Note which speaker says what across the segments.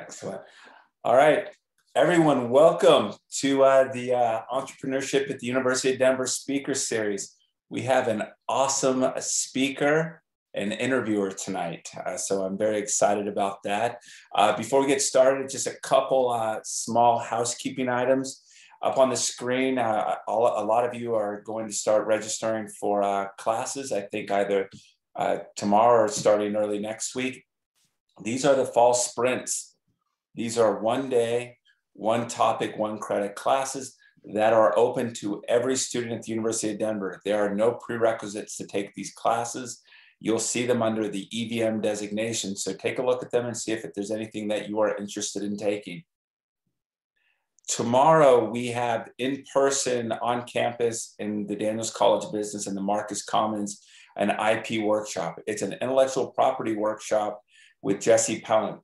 Speaker 1: Excellent. All right, everyone, welcome to uh, the uh, Entrepreneurship at the University of Denver Speaker Series. We have an awesome speaker and interviewer tonight, uh, so I'm very excited about that. Uh, before we get started, just a couple uh, small housekeeping items. Up on the screen, uh, all, a lot of you are going to start registering for classes, I think either tomorrow or starting early next week. These are the fall sprints these are one day, one topic, one credit classes that are open to every student at the University of Denver. There are no prerequisites to take these classes. You'll see them under the EVM designation. So take a look at them and see if there's anything that you are interested in taking. Tomorrow, we have in person on campus in the Daniels College of Business and the Marcus Commons an IP workshop. It's an intellectual property workshop with Jesse Pellant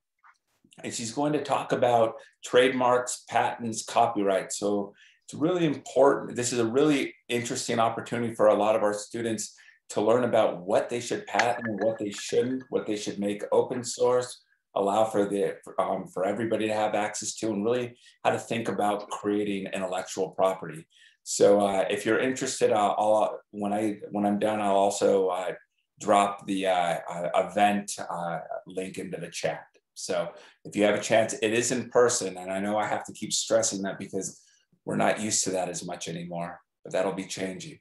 Speaker 1: and she's going to talk about trademarks, patents, copyright. So it's really important. This is a really interesting opportunity for a lot of our students to learn about what they should patent what they shouldn't, what they should make open source, allow for the um, for everybody to have access to, and really how to think about creating intellectual property. So uh, if you're interested, uh, I'll when I when I'm done, I'll also uh, drop the uh, uh, event uh, link into the chat. So if you have a chance, it is in person. And I know I have to keep stressing that because we're not used to that as much anymore, but that'll be changing.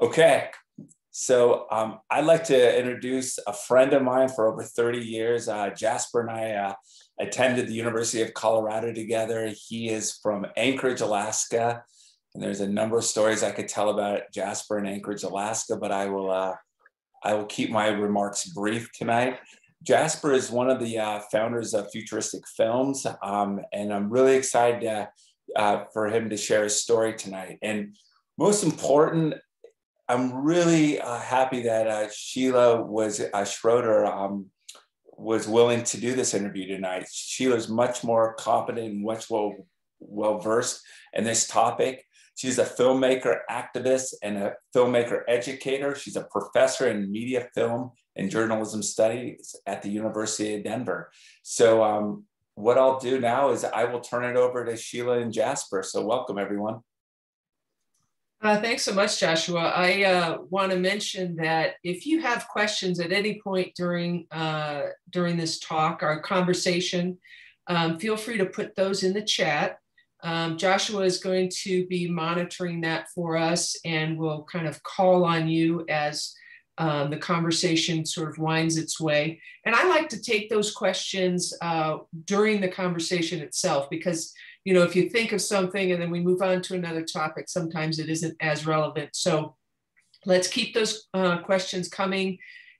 Speaker 1: Okay. So um, I'd like to introduce a friend of mine for over 30 years. Uh, Jasper and I uh, attended the University of Colorado together. He is from Anchorage, Alaska. And there's a number of stories I could tell about Jasper in Anchorage, Alaska, but I will, uh, I will keep my remarks brief tonight. Jasper is one of the uh, founders of Futuristic Films, um, and I'm really excited uh, uh, for him to share his story tonight. And most important, I'm really uh, happy that uh, Sheila was uh, Schroeder um, was willing to do this interview tonight. Sheila's much more competent and much well well versed in this topic. She's a filmmaker, activist, and a filmmaker educator. She's a professor in media, film, and journalism studies at the University of Denver. So um, what I'll do now is I will turn it over to Sheila and Jasper. So welcome everyone.
Speaker 2: Uh, thanks so much, Joshua. I uh, want to mention that if you have questions at any point during uh, during this talk or conversation, um, feel free to put those in the chat. Um, Joshua is going to be monitoring that for us and we'll kind of call on you as um, the conversation sort of winds its way. And I like to take those questions uh, during the conversation itself because, you know, if you think of something and then we move on to another topic, sometimes it isn't as relevant. So let's keep those uh, questions coming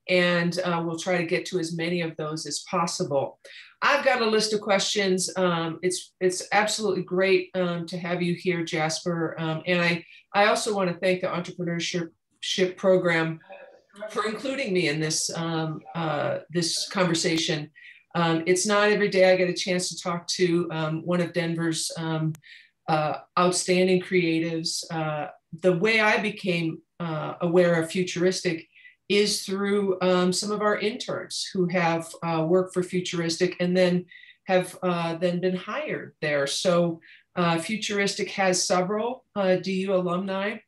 Speaker 2: and uh, we'll try to get to as many of those as possible. I've got a list of questions. Um, it's it's absolutely great um, to have you here, Jasper. Um, and I I also want to thank the entrepreneurship program for including me in this um, uh, this conversation. Um, it's not every day I get a chance to talk to um, one of Denver's uh, outstanding creatives. Uh, the way I became uh, aware of Futuristic is through um, some of our interns who have uh, worked for Futuristic and then have uh, then been hired there. So Futuristic has several DU alumni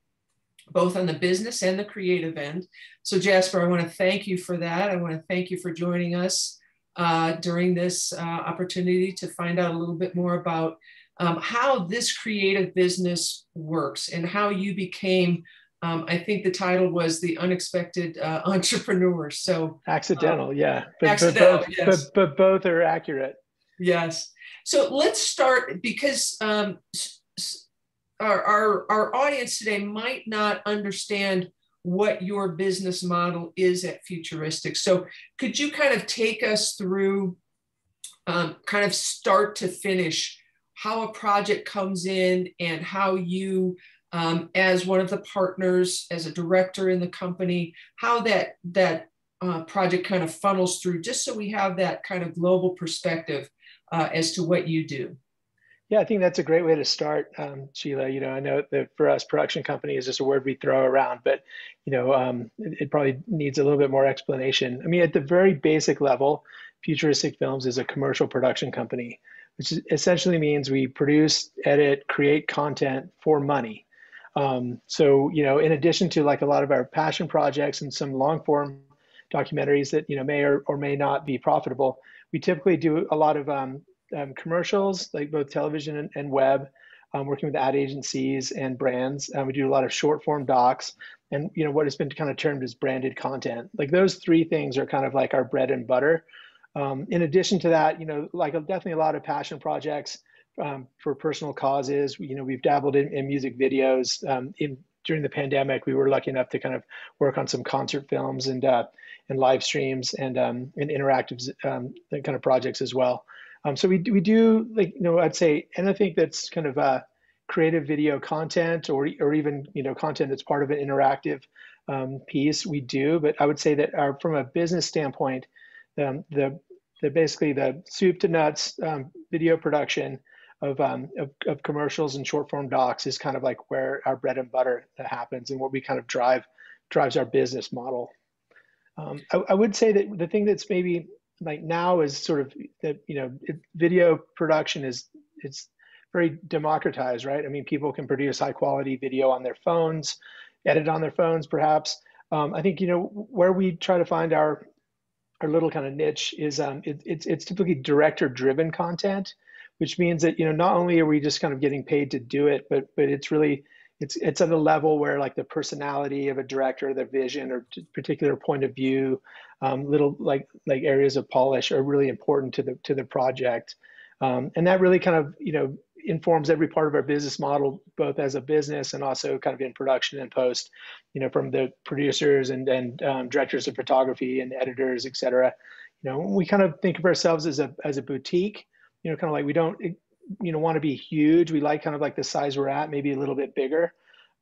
Speaker 2: both on the business and the creative end. So Jasper, I want to thank you for that. I want to thank you for joining us uh, during this uh, opportunity to find out a little bit more about um, how this creative business works and how you became, um, I think the title was The Unexpected uh, Entrepreneur. So
Speaker 3: accidental,
Speaker 2: um,
Speaker 3: yeah.
Speaker 2: But, accidental,
Speaker 3: but both,
Speaker 2: yes.
Speaker 3: but, but both are accurate.
Speaker 2: Yes. So let's start because um, our, our, our audience today might not understand what your business model is at Futuristic. So could you kind of take us through um, kind of start to finish how a project comes in and how you um, as one of the partners, as a director in the company, how that, that uh, project kind of funnels through, just so we have that kind of global perspective uh, as to what you do.
Speaker 3: Yeah, I think that's a great way to start, um, Sheila. You know, I know that for us, production company is just a word we throw around, but you know, um, it, it, probably needs a little bit more explanation. I mean, at the very basic level, Futuristic Films is a commercial production company, which essentially means we produce, edit, create content for money. Um, so, you know, in addition to like a lot of our passion projects and some long form documentaries that, you know, may or, or may not be profitable, we typically do a lot of um, um, commercials, like both television and, and web, um, working with ad agencies and brands. We do a lot of short form docs and, you know, what has been kind of termed as branded content. Like those three things are kind of like our bread and butter. Um, in addition to that, you know, like definitely a lot of passion projects um, for personal causes. You know, we've dabbled in, in music videos. Um, in during the pandemic, we were lucky enough to kind of work on some concert films and uh, and live streams and um, and interactive um, kind of projects as well. Um, so we we do like you know I'd say anything that's kind of uh, creative video content or or even you know content that's part of an interactive um, piece we do. But I would say that our, from a business standpoint, um, the the basically the soup to nuts um, video production of, um, of, of commercials and short form docs is kind of like where our bread and butter happens and what we kind of drive drives our business model. Um, I, I, would say that the thing that's maybe like now is sort of that you know video production is it's very democratized, right? I mean, people can produce high quality video on their phones, edit on their phones, perhaps. Um, I think you know where we try to find our our little kind of niche is um, it, it's it's typically director driven content, which means that you know not only are we just kind of getting paid to do it, but but it's really it's it's at a level where like the personality of a director, the vision or particular point of view, um, little like like areas of polish are really important to the to the project, um, and that really kind of you know informs every part of our business model, both as a business and also kind of in production and post, you know, from the producers and, and um, directors of photography and editors, et cetera. You know, we kind of think of ourselves as a, as a boutique, you know, kind of like we don't, you know, want to be huge. We like kind of like the size we're at, maybe a little bit bigger.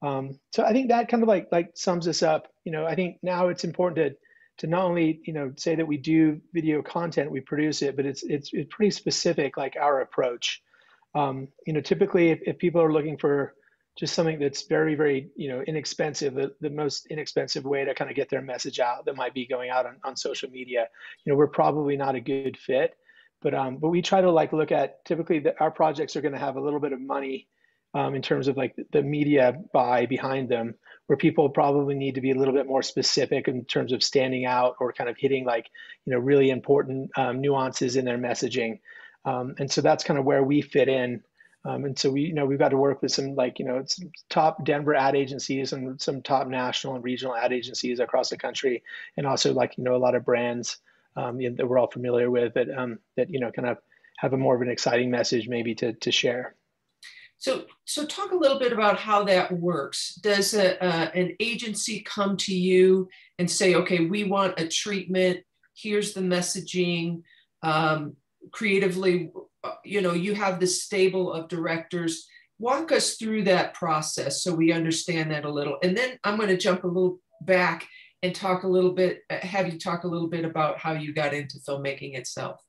Speaker 3: Um, so I think that kind of like, like sums us up. You know, I think now it's important to, to not only, you know, say that we do video content, we produce it, but it's, it's, it's pretty specific, like our approach. Um, you know, typically if, if people are looking for just something that's very, very, you know, inexpensive, the, the most inexpensive way to kind of get their message out that might be going out on, on social media, you know, we're probably not a good fit. But um, but we try to like look at typically the, our projects are going to have a little bit of money um, in terms of like the media buy behind them, where people probably need to be a little bit more specific in terms of standing out or kind of hitting like you know really important um, nuances in their messaging. Um, and so that's kind of where we fit in. Um, and so we, you know, we've got to work with some like, you know, top Denver ad agencies and some top national and regional ad agencies across the country, and also like, you know, a lot of brands um, you know, that we're all familiar with that um, that you know kind of have a more of an exciting message maybe to to share.
Speaker 2: So, so talk a little bit about how that works. Does a, an agency come to you and say, "Okay, we want a treatment. Here's the messaging." Um, creatively you know you have this stable of directors walk us through that process so we understand that a little and then i'm going to jump a little back and talk a little bit have you talk a little bit about how you got into filmmaking itself?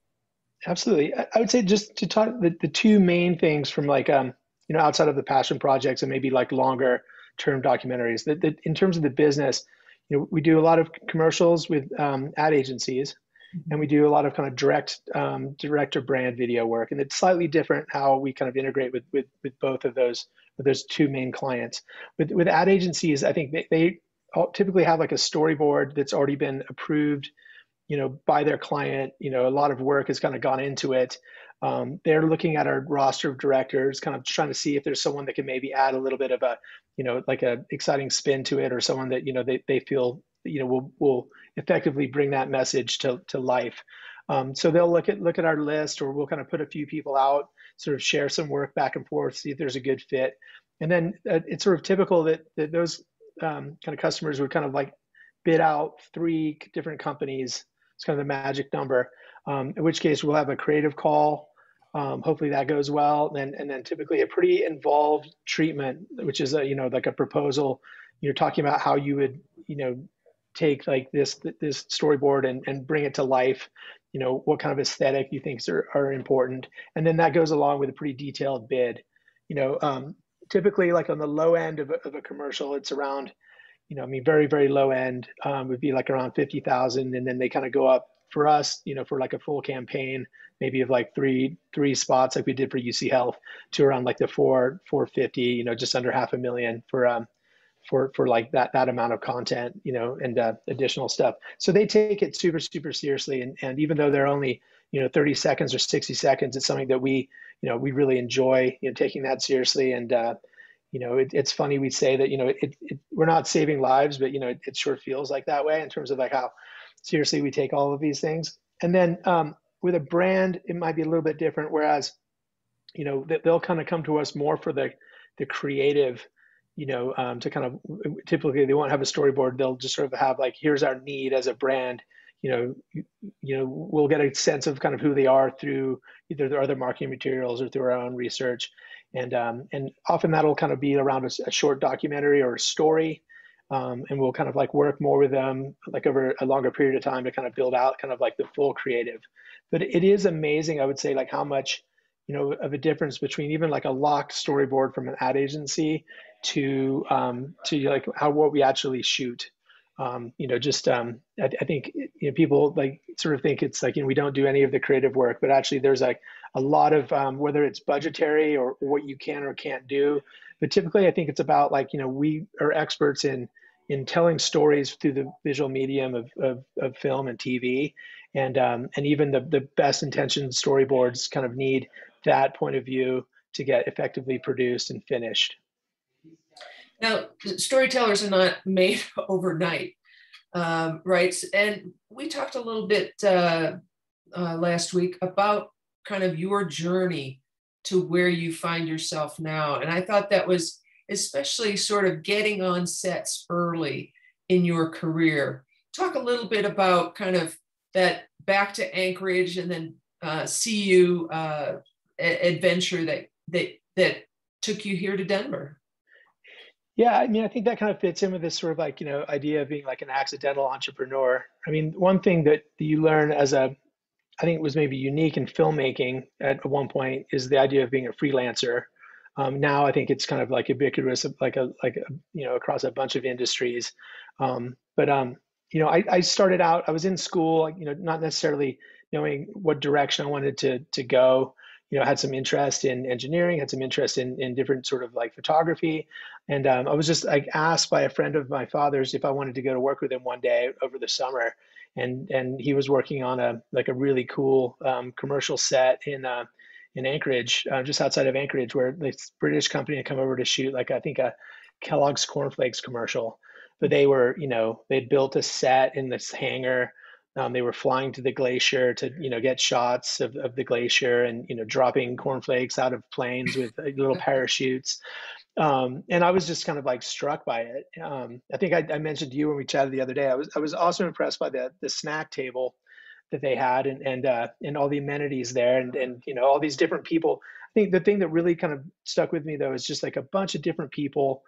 Speaker 3: Absolutely. I would say just to talk the, the two main things from like um you know outside of the passion projects and maybe like longer term documentaries that, that in terms of the business you know we do a lot of commercials with um, ad agencies and we do a lot of kind of direct um, director brand video work and it's slightly different how we kind of integrate with with, with both of those with those two main clients. With with ad agencies i think they, they typically have like a storyboard that's already been approved you know by their client. You know a lot of work has kind of gone into it. Um, they're looking at our roster of directors kind of trying to see if there's someone that can maybe add a little bit of a you know like a exciting spin to it or someone that you know they, they feel you know will will effectively bring that message to, to life. Um, so they'll look at look at our list, or we'll kind of put a few people out, sort of share some work back and forth, see if there's a good fit, and then uh, it's sort of typical that that those um, kind of customers would kind of like bid out three different companies. It's kind of the magic number. Um, in which case we'll have a creative call. Um, hopefully that goes well, and and then typically a pretty involved treatment, which is a you know like a proposal. You're talking about how you would you know take like this this storyboard and, and bring it to life you know what kind of aesthetic you think are, are important and then that goes along with a pretty detailed bid you know um, typically like on the low end of a, of a commercial it's around you know i mean very very low end um, would be like around 50000 and then they kind of go up for us, you know, for like a full campaign, maybe of like three three spots like we did for UC Health to around like the four 450, you know, just under half a million for um for for like that that amount of content, you know, and uh, additional stuff. So they take it super super seriously, and and even though they're only you know 30 seconds or 60 seconds, it's something that we you know we really enjoy you know taking that seriously and. Uh, you know, it, it's funny we say that, you know, it, it, we're not saving lives, but, you know, it, it sure feels like that way in terms of like how seriously we take all of these things. And then um, with a brand, it might be a little bit different. Whereas, you know, they'll kind of come to us more for the, the creative, you know, um, to kind of typically they won't have a storyboard. They'll just sort of have like, here's our need as a brand. You know, you, you know, we'll get a sense of kind of who they are through either their other marketing materials or through our own research. And um, and often that'll kind of be around a, a short documentary or a story um, and we'll kind of like work more with them like over a longer period of time to kind of build out kind of like the full creative. But it is amazing i would say like how much you know of a difference between even like a locked storyboard from an ad agency to um, to like how what we actually shoot um, you know just um, I, I think you know people like sort of think it's like you know we don't do any of the creative work but actually there's like a lot of um, whether it's budgetary or, what you can or can't do. But typically, I think it's about like you know we are experts in in telling stories through the visual medium of, of, of film and TV, and um, and even the the best intentioned storyboards kind of need that point of view to get effectively produced and finished.
Speaker 2: Now, storytellers are not made overnight, um, right? And we talked a little bit uh, uh, last week about kind of your journey to where you find yourself now. And I thought that was especially sort of getting on sets early in your career. Talk a little bit about kind of that back to Anchorage and then uh, CU uh, adventure that that that took you here to Denver.
Speaker 3: Yeah, I mean, I think that kind of fits in with this sort of like you know idea of being like an accidental entrepreneur. I mean, one thing that you learn as a I think it was maybe unique in filmmaking at one point is the idea of being a freelancer. Um, now I think it's kind of like ubiquitous, like a like a, you know across a bunch of industries. Um, but um, you know, I, I started out. I was in school, you know, not necessarily knowing what direction I wanted to to go. You know, had some interest in engineering, had some interest in in different sort of like photography, and um, I was just like asked by a friend of my father's if I wanted to go to work with him one day over the summer and and he was working on a like a really cool um, commercial set in uh, in Anchorage, uh, just outside of Anchorage, where this British company had come over to shoot like I think a Kellogg's cornflakes commercial. But they were, you know, they'd built a set in this hangar. Um, they were flying to the glacier to, you know, get shots of, of the glacier and, you know, dropping cornflakes out of planes with little parachutes um, and I was just kind of like struck by it. Um, I think I, I, mentioned to you when we chatted the other day. I was I was also impressed by the the snack table that they had and and uh, and all the amenities there and and you know all these different people. I think the thing that really kind of stuck with me though is just like a bunch of different people.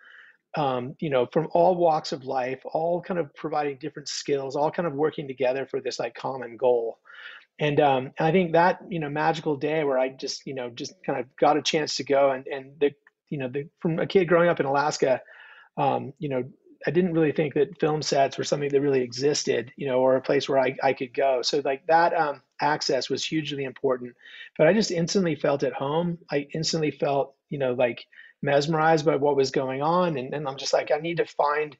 Speaker 3: Um, you know, from all walks of life, all kind of providing different skills, all kind of working together for this like common goal. And um, I think that you know magical day where I just you know just kind of got a chance to go and and the you know, the, from a kid growing up in Alaska, um, you know, I didn't really think that film sets were something that really existed, you know, or a place where I, I could go. So like that um, access was hugely important. But I just instantly felt at home. I instantly felt, you know, like mesmerized by what was going on. And, and I'm just like, I need to find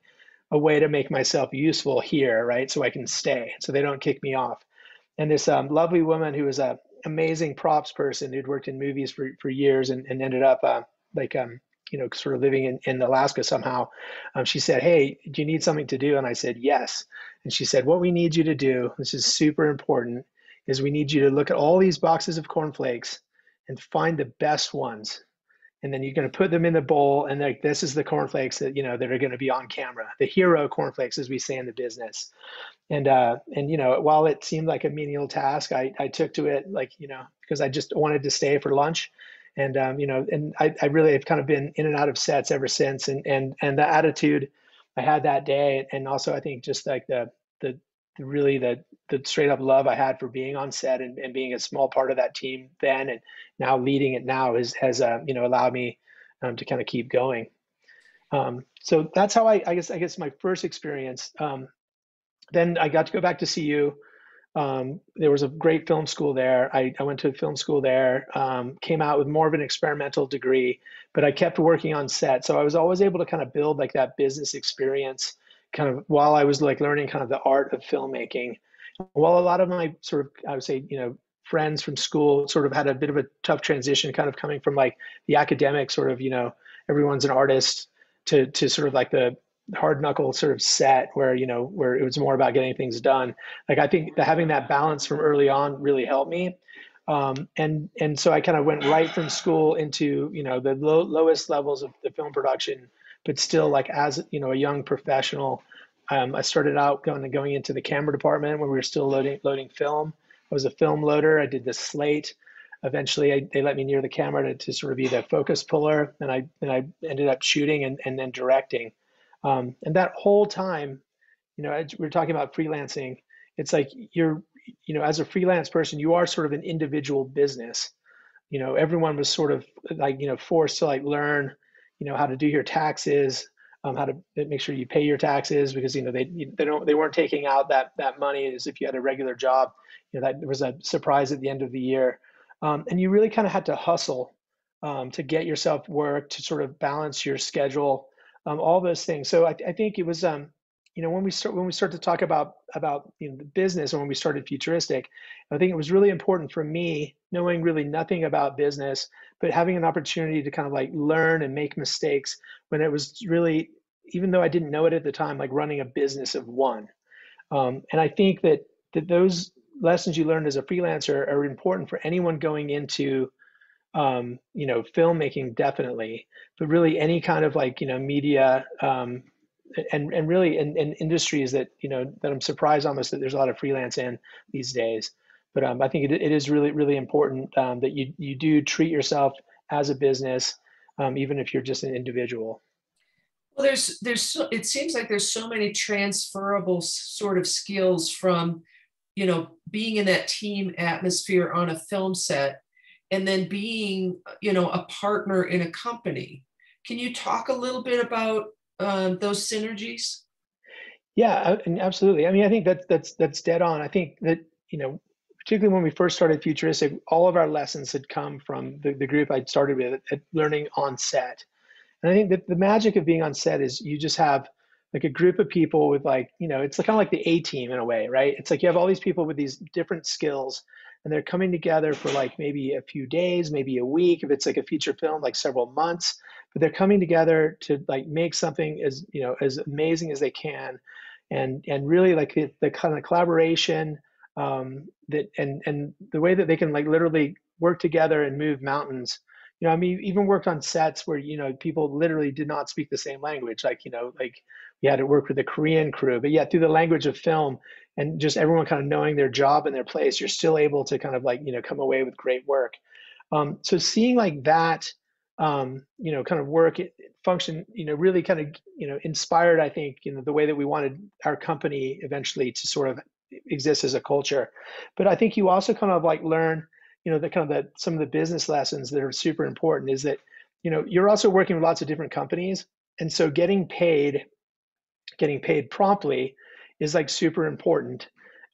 Speaker 3: a way to make myself useful here, right? So I can stay, so they don't kick me off. And this um, lovely woman who was a amazing props person who'd worked in movies for, for years and, and ended up uh, like um, you know, sort of living in, in Alaska somehow. Um, she said, Hey, do you need something to do? And I said, Yes. And she said, What we need you to do, this is super important, is we need you to look at all these boxes of cornflakes and find the best ones. And then you're going to put them in the bowl, and like this is the cornflakes that you know that are going to be on camera, the hero cornflakes, as we say in the business. And uh, and you know, while it seemed like a menial task, I I took to it like you know because I just wanted to stay for lunch and um, you know, and I, I really have kind of been in and out of sets ever since, and and and the attitude I had that day, and also I think just like the the, really the the straight up love I had for being on set and, and being a small part of that team then, and now leading it now is has uh, you know allowed me um, to kind of keep going. Um, so that's how I, I guess I guess my first experience. Um, then I got to go back to CU Um, there was a great film school there. I, I went to film school there, um, came out with more of an experimental degree, but I kept working on set. So I was always able to kind of build like that business experience kind of while I was like learning kind of the art of filmmaking. While a lot of my sort of, I would say, you know, friends from school sort of had a bit of a tough transition kind of coming from like the academic sort of, you know, everyone's an artist to, to sort of like the hard knuckle sort of set where you know where it was more about getting things done. Like i think that having that balance from early on really helped me. Um, and and so i kind of went right from school into you know the low, lowest levels of the film production but still like as you know a young professional um, i started out going going into the camera department when we were still loading loading film. I was a film loader. I did the slate. Eventually I, they let me near the camera to, to sort of be the focus puller. And i and i ended up shooting and, and then directing um, and that whole time, you know, we are talking about freelancing. It's like you're, you know, as a freelance person, you are sort of an individual business. You know, everyone was sort of like, you know, forced to like learn, you know, how to do your taxes, um, how to make sure you pay your taxes because you know they they don't they weren't taking out that that money as if you had a regular job. You know, that was a surprise at the end of the year, um, and you really kind of had to hustle um, to get yourself work to sort of balance your schedule um, all those things. So I, I think it was, um, you know, when we start when we start to talk about about you know, the business and when we started Futuristic, I think it was really important for me knowing really nothing about business, but having an opportunity to kind of like learn and make mistakes when it was really, even though I didn't know it at the time, like running a business of one. Um, and I think that that those lessons you learned as a freelancer are important for anyone going into um, you know, filmmaking definitely, but really any kind of like, you know, media, um, and, and really in, in industries that, you know, that I'm surprised almost that there's a lot of freelance in these days. But um, I think it, it is really, really important um, that you, you do treat yourself as a business, um, even if you're just an individual.
Speaker 2: Well, there's, there's, so, it seems like there's so many transferable sort of skills from, you know, being in that team atmosphere on a film set and then being you know a partner in a company. Can you talk a little bit about um, those synergies?
Speaker 3: Yeah and absolutely. I mean i think that's that's that's dead on. I think that you know particularly when we first started futuristic all of our lessons had come from the, the group i started with at learning on set. And i think that the magic of being on set is you just have like a group of people with like you know it's kind of like the a team in a way right? It's like you have all these people with these different skills and they're coming together for like maybe a few days, maybe a week, if it's like a feature film, like several months, but they're coming together to like make something as, you know, as amazing as they can. And, and really like the, the kind of collaboration um, that, and, and the way that they can like literally work together and move mountains you know, I mean, even worked on sets where, you know, people literally did not speak the same language. Like, you know, like we had to work with a Korean crew, but yet through the language of film and just everyone kind of knowing their job and their place, you're still able to kind of like, you know, come away with great work. Um, so seeing like that, um, you know, kind of work function, you know, really kind of, you know, inspired, I think, you know, the way that we wanted our company eventually to sort of exist as a culture. But I think you also kind of like learn, you know, the kind of the some of the business lessons that are super important is that, you know, you're also working with lots of different companies. And so getting paid, getting paid promptly is like super important,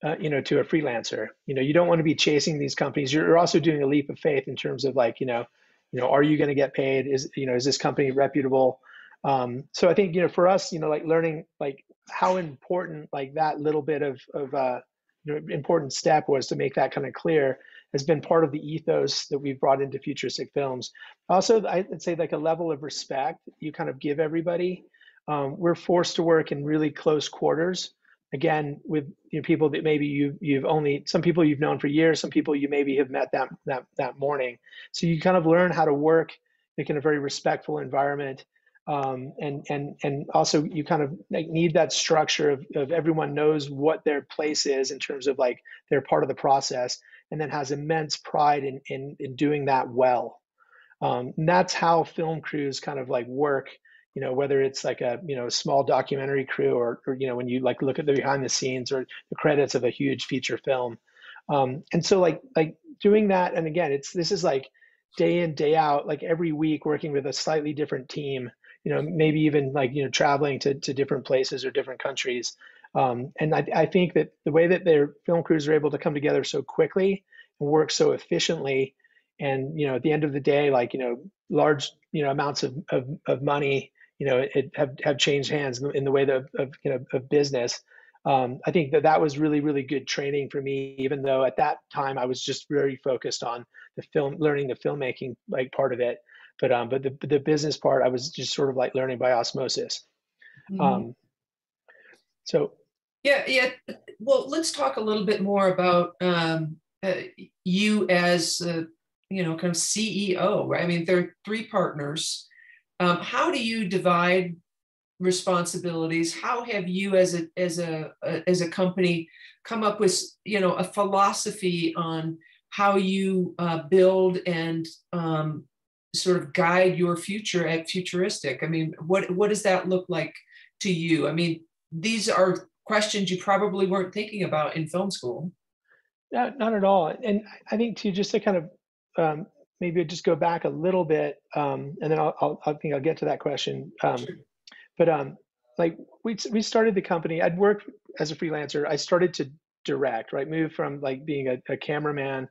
Speaker 3: uh, you know, to a freelancer. You know, you don't want to be chasing these companies. You're also doing a leap of faith in terms of like, you know, you know, are you going to get paid? Is, you know, is this company reputable? Um, so I think, you know, for us, you know, like learning like how important like that little bit of, of, uh, you know, important step was to make that kind of clear has been part of the ethos that we've brought into futuristic films. Also, I'd say like a level of respect you kind of give everybody. Um, we're forced to work in really close quarters. Again, with you know, people that maybe you you've only some people you've known for years, some people you maybe have met that that that morning. So you kind of learn how to work like in a very respectful environment. Um, and and and also you kind of need that structure of, of everyone knows what their place is in terms of like they're part of the process and then has immense pride in, in, in doing that well. Um, and that's how film crews kind of like work, you know, whether it's like a, you know, small documentary crew or, or, you know, when you like look at the behind the scenes or the credits of a huge feature film. Um, and so like, like doing that. And again, it's, this is like day in, day out, like every week working with a slightly different team, you know, maybe even like, you know, traveling to, to different places or different countries. Um, and I, I think that the way that their film crews are able to come together so quickly and work so efficiently, and you know, at the end of the day, like you know, large you know amounts of of, of money, you know, it, have have changed hands in the, in the way that of you know of business. Um, I think that that was really really good training for me, even though at that time I was just very focused on the film, learning the filmmaking like part of it. But um, but the the business part, I was just sort of like learning by osmosis. Mm-hmm. Um, so
Speaker 2: yeah, yeah. Well, let's talk a little bit more about um, uh, you as uh, you know, kind of CEO. Right? I mean, there are three partners. Um, how do you divide responsibilities? How have you, as a as a, a as a company, come up with you know a philosophy on how you uh, build and um, sort of guide your future at futuristic? I mean, what what does that look like to you? I mean, these are questions you probably weren't thinking about in film school.
Speaker 3: Not, not at all. And I think to just to kind of um, maybe I'd just go back a little bit, um, and then I'll, I'll, i think I'll get to that question. Um, sure. But um, like we we started the company. I'd worked as a freelancer. I started to direct, right? Move from like being a, a cameraman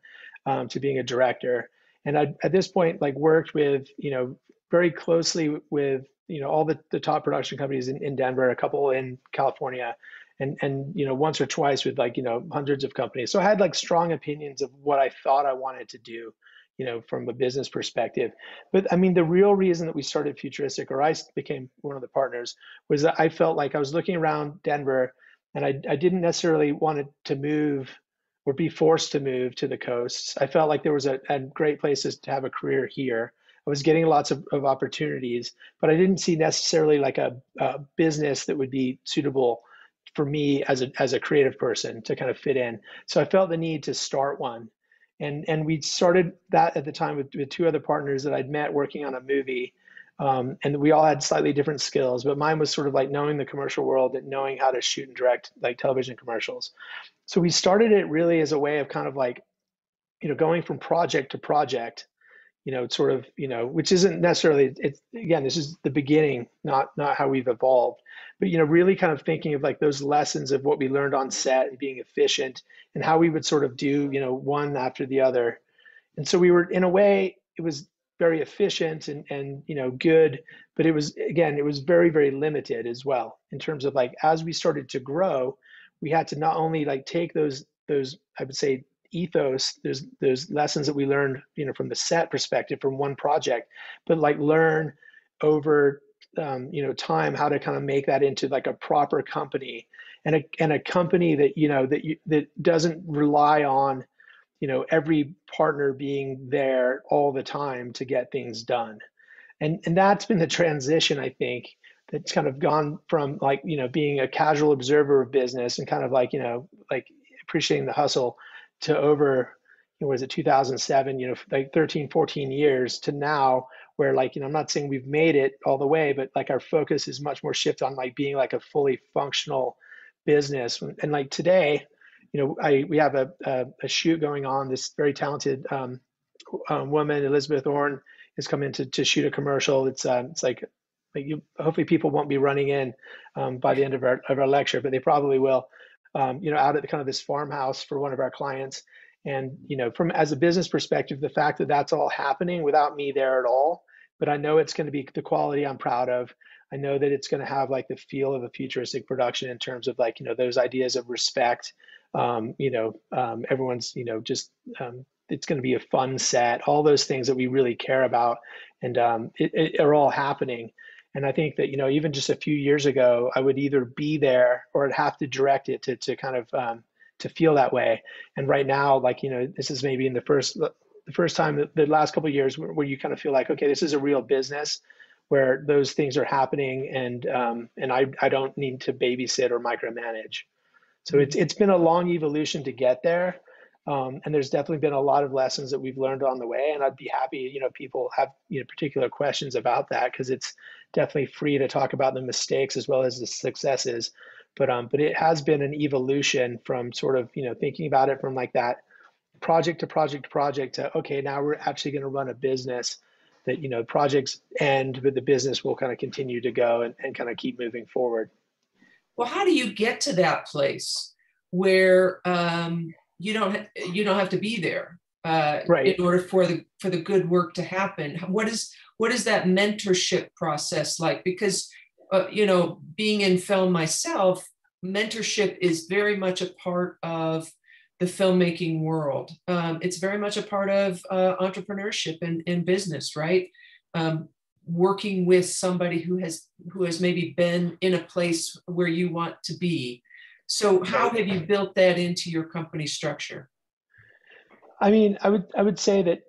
Speaker 3: um, to being a director. And I at this point like worked with you know very closely with you know all the, the top production companies in, in Denver, a couple in California, and and you know once or twice with like you know hundreds of companies. So I had like strong opinions of what I thought I wanted to do, you know, from a business perspective. But I mean, the real reason that we started Futuristic, or I became one of the partners, was that I felt like I was looking around Denver, and I I didn't necessarily want to move or be forced to move to the coasts. I felt like there was a, a great places to have a career here. I was getting lots of, of opportunities, but I didn't see necessarily like a, a business that would be suitable for me as a as a creative person to kind of fit in. So I felt the need to start one. And and we started that at the time with, with two other partners that I'd met working on a movie. Um, and we all had slightly different skills, but mine was sort of like knowing the commercial world and knowing how to shoot and direct like television commercials. So we started it really as a way of kind of like, you know, going from project to project you know, sort of, you know, which isn't necessarily it's again, this is the beginning, not not how we've evolved. But you know, really kind of thinking of like those lessons of what we learned on set and being efficient and how we would sort of do, you know, one after the other. And so we were in a way, it was very efficient and and you know good but it was again it was very very limited as well in terms of like as we started to grow we had to not only like take those those i would say ethos there's there's lessons that we learned you know from the set perspective from one project but like learn over um, you know time how to kind of make that into like a proper company and a and a company that you know that you that doesn't rely on you know every partner being there all the time to get things done. And and that's been the transition i think that's kind of gone from like you know being a casual observer of business and kind of like you know like appreciating the hustle to over you know, was it 2007 you know like 13 14 years to now where like you know i'm not saying we've made it all the way but like our focus is much more shift on like being like a fully functional business. And like today you know i we have a, a, a shoot going on this very talented um, um, woman elizabeth orn has come in to, to shoot a commercial. It's um, it's like like you, hopefully people won't be running in um, by the end of our, of our lecture but they probably will um, you know, out at kind of this farmhouse for one of our clients. And you know, from as a business perspective, the fact that that's all happening without me there at all, but I know it's going to be the quality I'm proud of. I know that it's going to have like the feel of a futuristic production in terms of like you know those ideas of respect. Um, you know, um, everyone's you know just um, it's going to be a fun set. All those things that we really care about, and um, it, it, are all happening. And I think that, you know, even just a few years ago, I would either be there or I'd have to direct it to, to kind of, um, to feel that way. And right now, like, you know, this is maybe in the first, the first time the last couple years where, where, you kind of feel like, okay, this is a real business where those things are happening and, um, and I, I don't need to babysit or micromanage. So it's, it's been a long evolution to get there. Um, and there's definitely been a lot of lessons that we've learned on the way. And I'd be happy, you know, people have you know particular questions about that because it's definitely free to talk about the mistakes as well as the successes. But um, but it has been an evolution from sort of you know thinking about it from like that project to project to project to okay now we're actually going to run a business that you know projects end but the business will kind of continue to go and, and kind of keep moving forward
Speaker 2: well, how do you get to that place where um, you don't you don't have to be there uh, right. in order for the for the good work to happen? What is what is that mentorship process like? Because uh, you know, being in film myself, mentorship is very much a part of the filmmaking world. Um, it's very much a part of uh, entrepreneurship and, and, business, right? Um, working with somebody who has who has maybe been in a place where you want to be. So, how have you built that into your company structure?
Speaker 3: I mean, I would I would say that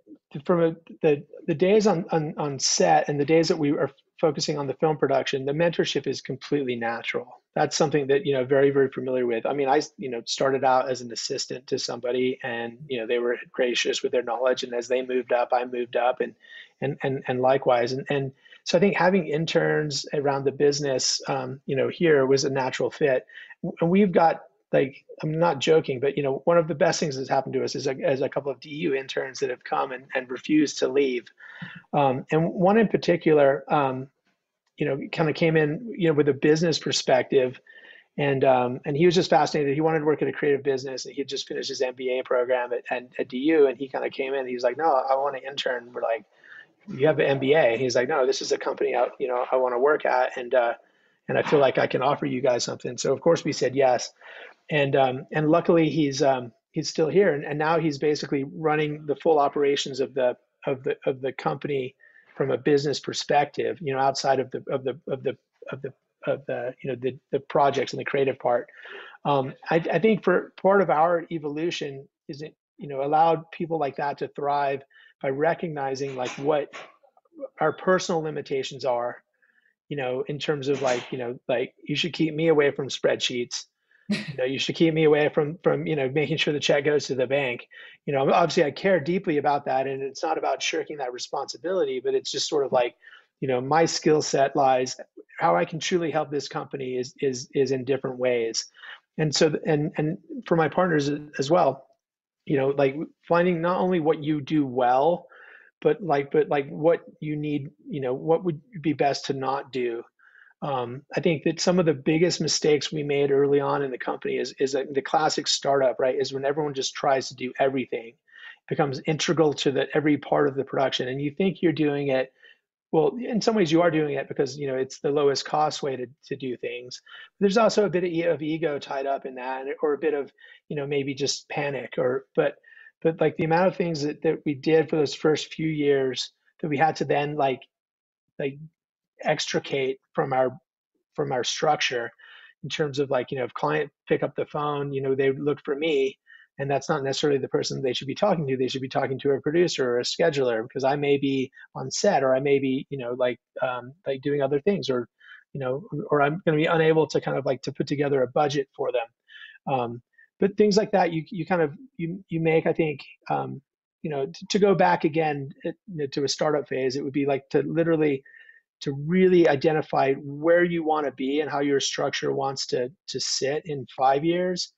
Speaker 3: from a, the the days on, on on set and the days that we are focusing on the film production, the mentorship is completely natural. That's something that you know very very familiar with. I mean, I you know started out as an assistant to somebody, and you know they were gracious with their knowledge, and as they moved up, I moved up, and and and and likewise, and and so I think having interns around the business, um, you know, here was a natural fit, and we've got like I'm not joking, but you know, one of the best things that's happened to us is a, is a couple of DU interns that have come and, and refused to leave. Um, and one in particular, um, you know, kind of came in, you know, with a business perspective, and um, and he was just fascinated. He wanted to work at a creative business, and he had just finished his MBA program at, at, at DU, and he kind of came in. He's like, "No, I want to intern." We're like, "You have an MBA?" He's like, "No, this is a company I, you know, I want to work at, and uh, and I feel like I can offer you guys something." So of course we said yes and um, and luckily he's um, he's still here, and, and now he's basically running the full operations of the of the of the company from a business perspective. You know, outside of the of the of the of the of the you know the the projects and the creative part. Um, I, I think for part of our evolution is it you know allowed people like that to thrive by recognizing like what our personal limitations are you know in terms of like you know like you should keep me away from spreadsheets. You know you should keep me away from from you know making sure the check goes to the bank. You know obviously i care deeply about that and it's not about shirking that responsibility but it's just sort of like you know my skill set lies how i can truly help this company is is is in different ways. And so and and for my partners as well you know like finding not only what you do well but like but like what you need you know what would be best to not do um, I think that some of the biggest mistakes we made early on in the company is is the classic startup, right? Is when everyone just tries to do everything, it becomes integral to the every part of the production, and you think you're doing it. Well, in some ways, you are doing it because you know it's the lowest cost way to, to do things. but There's also a bit of, of ego tied up in that, or a bit of you know maybe just panic, or but but like the amount of things that, that we did for those first few years that we had to then like like extricate from our from our structure in terms of like you know if client pick up the phone you know they look for me and that's not necessarily the person they should be talking to. They should be talking to a producer or a scheduler because i may be on set or i may be you know like um, like doing other things or you know or i'm going to be unable to kind of like to put together a budget for them. Um, but things like that you you kind of you you make i think um, you know to, to go back again to a startup phase it would be like to literally to really identify where you want to be and how your structure wants to to sit in five years.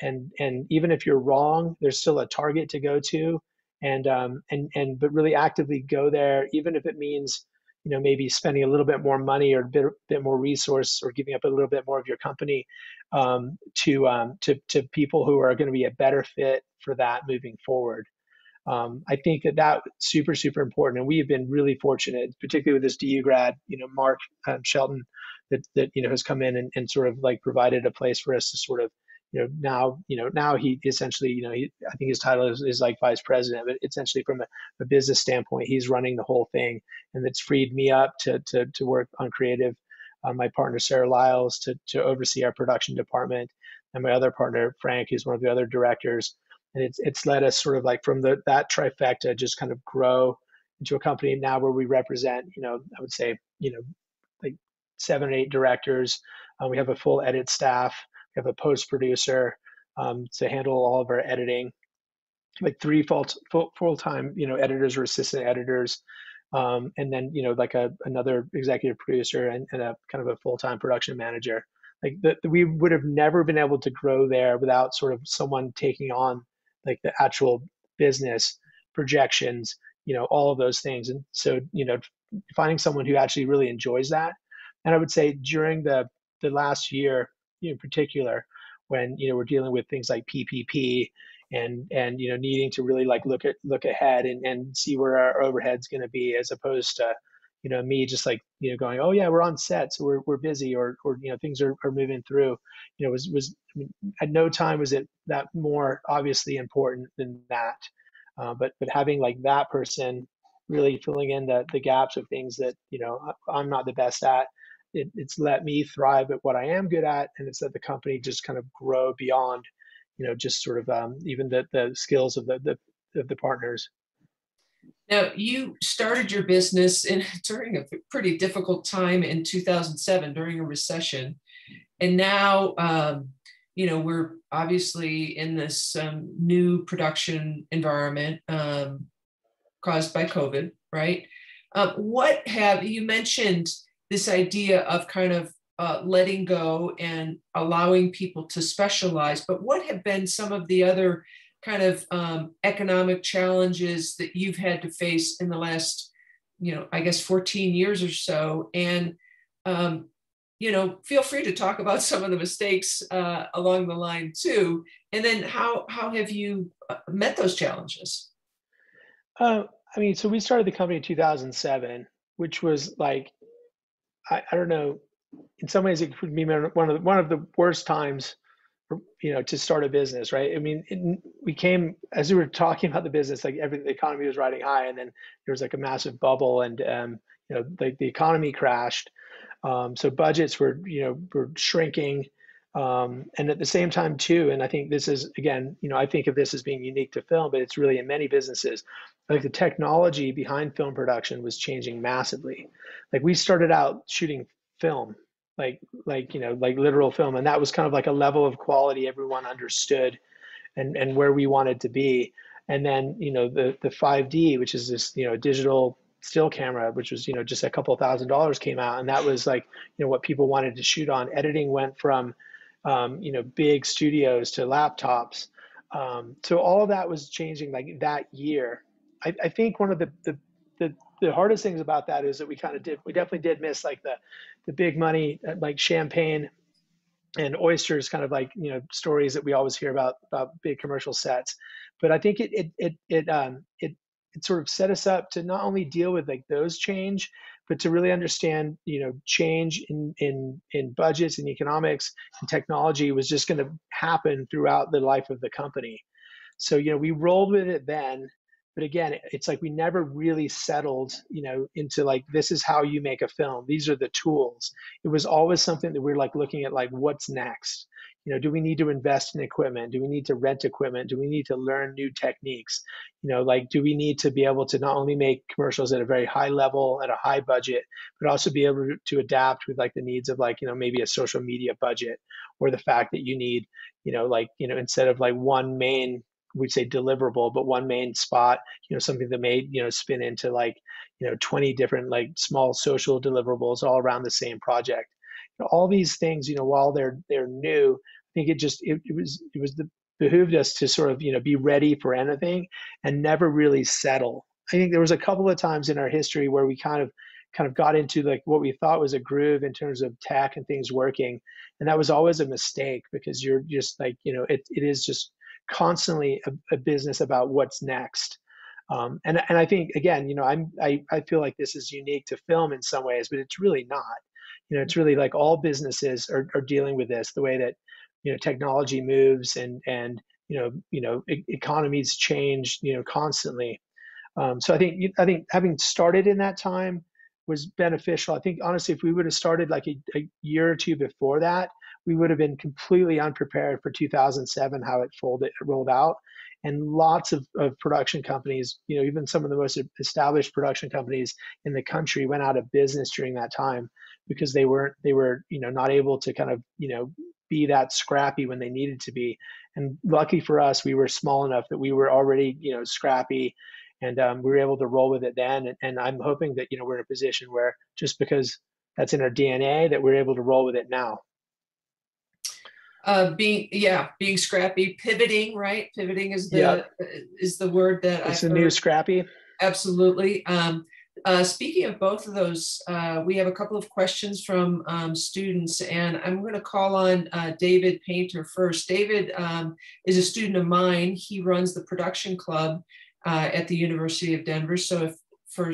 Speaker 3: And and even if you're wrong there's still a target to go to. And um and and but really actively go there even if it means you know maybe spending a little bit more money or a bit, bit more resource or giving up a little bit more of your company um, to um, to to people who are going to be a better fit for that moving forward um, I think that that's super, super important. And we have been really fortunate, particularly with this DU grad, you know, Mark um, Shelton, that, that, you know, has come in and, and sort of like provided a place for us to sort of, you know, now, you know, now he essentially, you know, he, I think his title is, is like vice president, but essentially from a, a business standpoint, he's running the whole thing. And that's freed me up to, to, to work on creative. Uh, my partner, Sarah Lyles, to, to oversee our production department. And my other partner, Frank, who's one of the other directors, and it's it's led us sort of like from the that trifecta just kind of grow into a company now where we represent you know I would say you know like seven or eight directors. Uh, we have a full edit staff. We have a post producer um, to handle all of our editing. Like three full full time you know editors or assistant editors. Um, and then you know like a another executive producer and, and a kind of a full time production manager. Like the, we would have never been able to grow there without sort of someone taking on like the actual business projections, you know, all of those things. And so, you know, finding someone who actually really enjoys that. And I would say during the the last year, in particular when you know we're dealing with things like PPP and and you know needing to really like look at look ahead and, and see where our overhead's going to be as opposed to you know me just like you know going oh yeah we're on set so we're, we're busy or or you know things are, are moving through. You know was was I mean, at no time was it that more obviously important than that. Uh, but but having like that person really filling in the the gaps of things that you know I'm not the best at it, it's let me thrive at what I am good at and it's let the company just kind of grow beyond you know just sort of um, even the the skills of the, the of the partners
Speaker 2: now, you started your business in, during a pretty difficult time in 2007 during a recession. And now, um, you know, we're obviously in this um, new production environment um, caused by COVID, right? Uh, what have you mentioned this idea of kind of uh, letting go and allowing people to specialize, but what have been some of the other kind of um, economic challenges that you've had to face in the last, you know, I guess 14 years or so. And, um, you know, feel free to talk about some of the mistakes uh, along the line too. And then how, how have you uh, met those challenges?
Speaker 3: Uh, I mean, so we started the company in 2007, which was like, I, I don't know, in some ways it could be one of the, one of the worst times you know to start a business right? I mean it, we came as we were talking about the business like every the economy was riding high and then there was like a massive bubble and um, you know the, the economy crashed. Um, so budgets were you know were shrinking. Um, and at the same time too and i think this is again you know i think of this as being unique to film but it's really in many businesses like the technology behind film production was changing massively. Like we started out shooting film like like you know like literal film and that was kind of like a level of quality everyone understood and and where we wanted to be. And then you know the the 5d which is this you know digital still camera which was you know just a couple thousand dollars came out and that was like you know what people wanted to shoot on. Editing went from um, you know big studios to laptops. Um, so all of that was changing like that year i, I think one of the, the the the hardest things about that is that we kind of did we definitely did miss like the the big money uh, like champagne and oysters kind of like you know stories that we always hear about about big commercial sets. But i think it it it it um it it sort of set us up to not only deal with like those change but to really understand you know change in in in budgets and economics and technology was just going to happen throughout the life of the company. So you know we rolled with it then but again it's like we never really settled you know into like this is how you make a film. These are the tools. It was always something that we are like looking at like what's next? You know do we need to invest in equipment? Do we need to rent equipment? Do we need to learn new techniques? You know like do we need to be able to not only make commercials at a very high level at a high budget but also be able to adapt with like the needs of like you know maybe a social media budget or the fact that you need you know like you know instead of like one main we'd say deliverable, but one main spot, you know, something that may, you know, spin into like, you know, 20 different like small social deliverables all around the same project. You know, all these things, you know, while they're they're new, I think it just it, it was it was the behooved us to sort of, you know, be ready for anything and never really settle. I think there was a couple of times in our history where we kind of kind of got into like what we thought was a groove in terms of tech and things working and that was always a mistake because you're just like you know it, it is just constantly a, a business about what's next. Um, and and I think again, you know, I'm I, I feel like this is unique to film in some ways, but it's really not. You know, it's really like all businesses are, are dealing with this the way that you know technology moves and and you know you know e- economies change you know constantly. Um, so I think I think having started in that time was beneficial. I think honestly, if we would have started like a, a year or two before that, we would have been completely unprepared for 2007 how it folded rolled out. And lots of, of production companies you know even some of the most established production companies in the country went out of business during that time because they weren't they were you know not able to kind of you know be that scrappy when they needed to be. And lucky for us we were small enough that we were already you know scrappy and um, we were able to roll with it then. And, and i'm hoping that you know we're in a position where just because that's in our dna that we're able to roll with it now
Speaker 2: uh, being yeah being scrappy pivoting right pivoting is the yep. is the word that
Speaker 3: it's I've the heard. new scrappy
Speaker 2: absolutely um, Uh, speaking of both of those, uh, we have a couple of questions from um, students, and I'm going to call on uh, David Painter first. David um, is a student of mine. He runs the production club uh, at the University of Denver. So, if for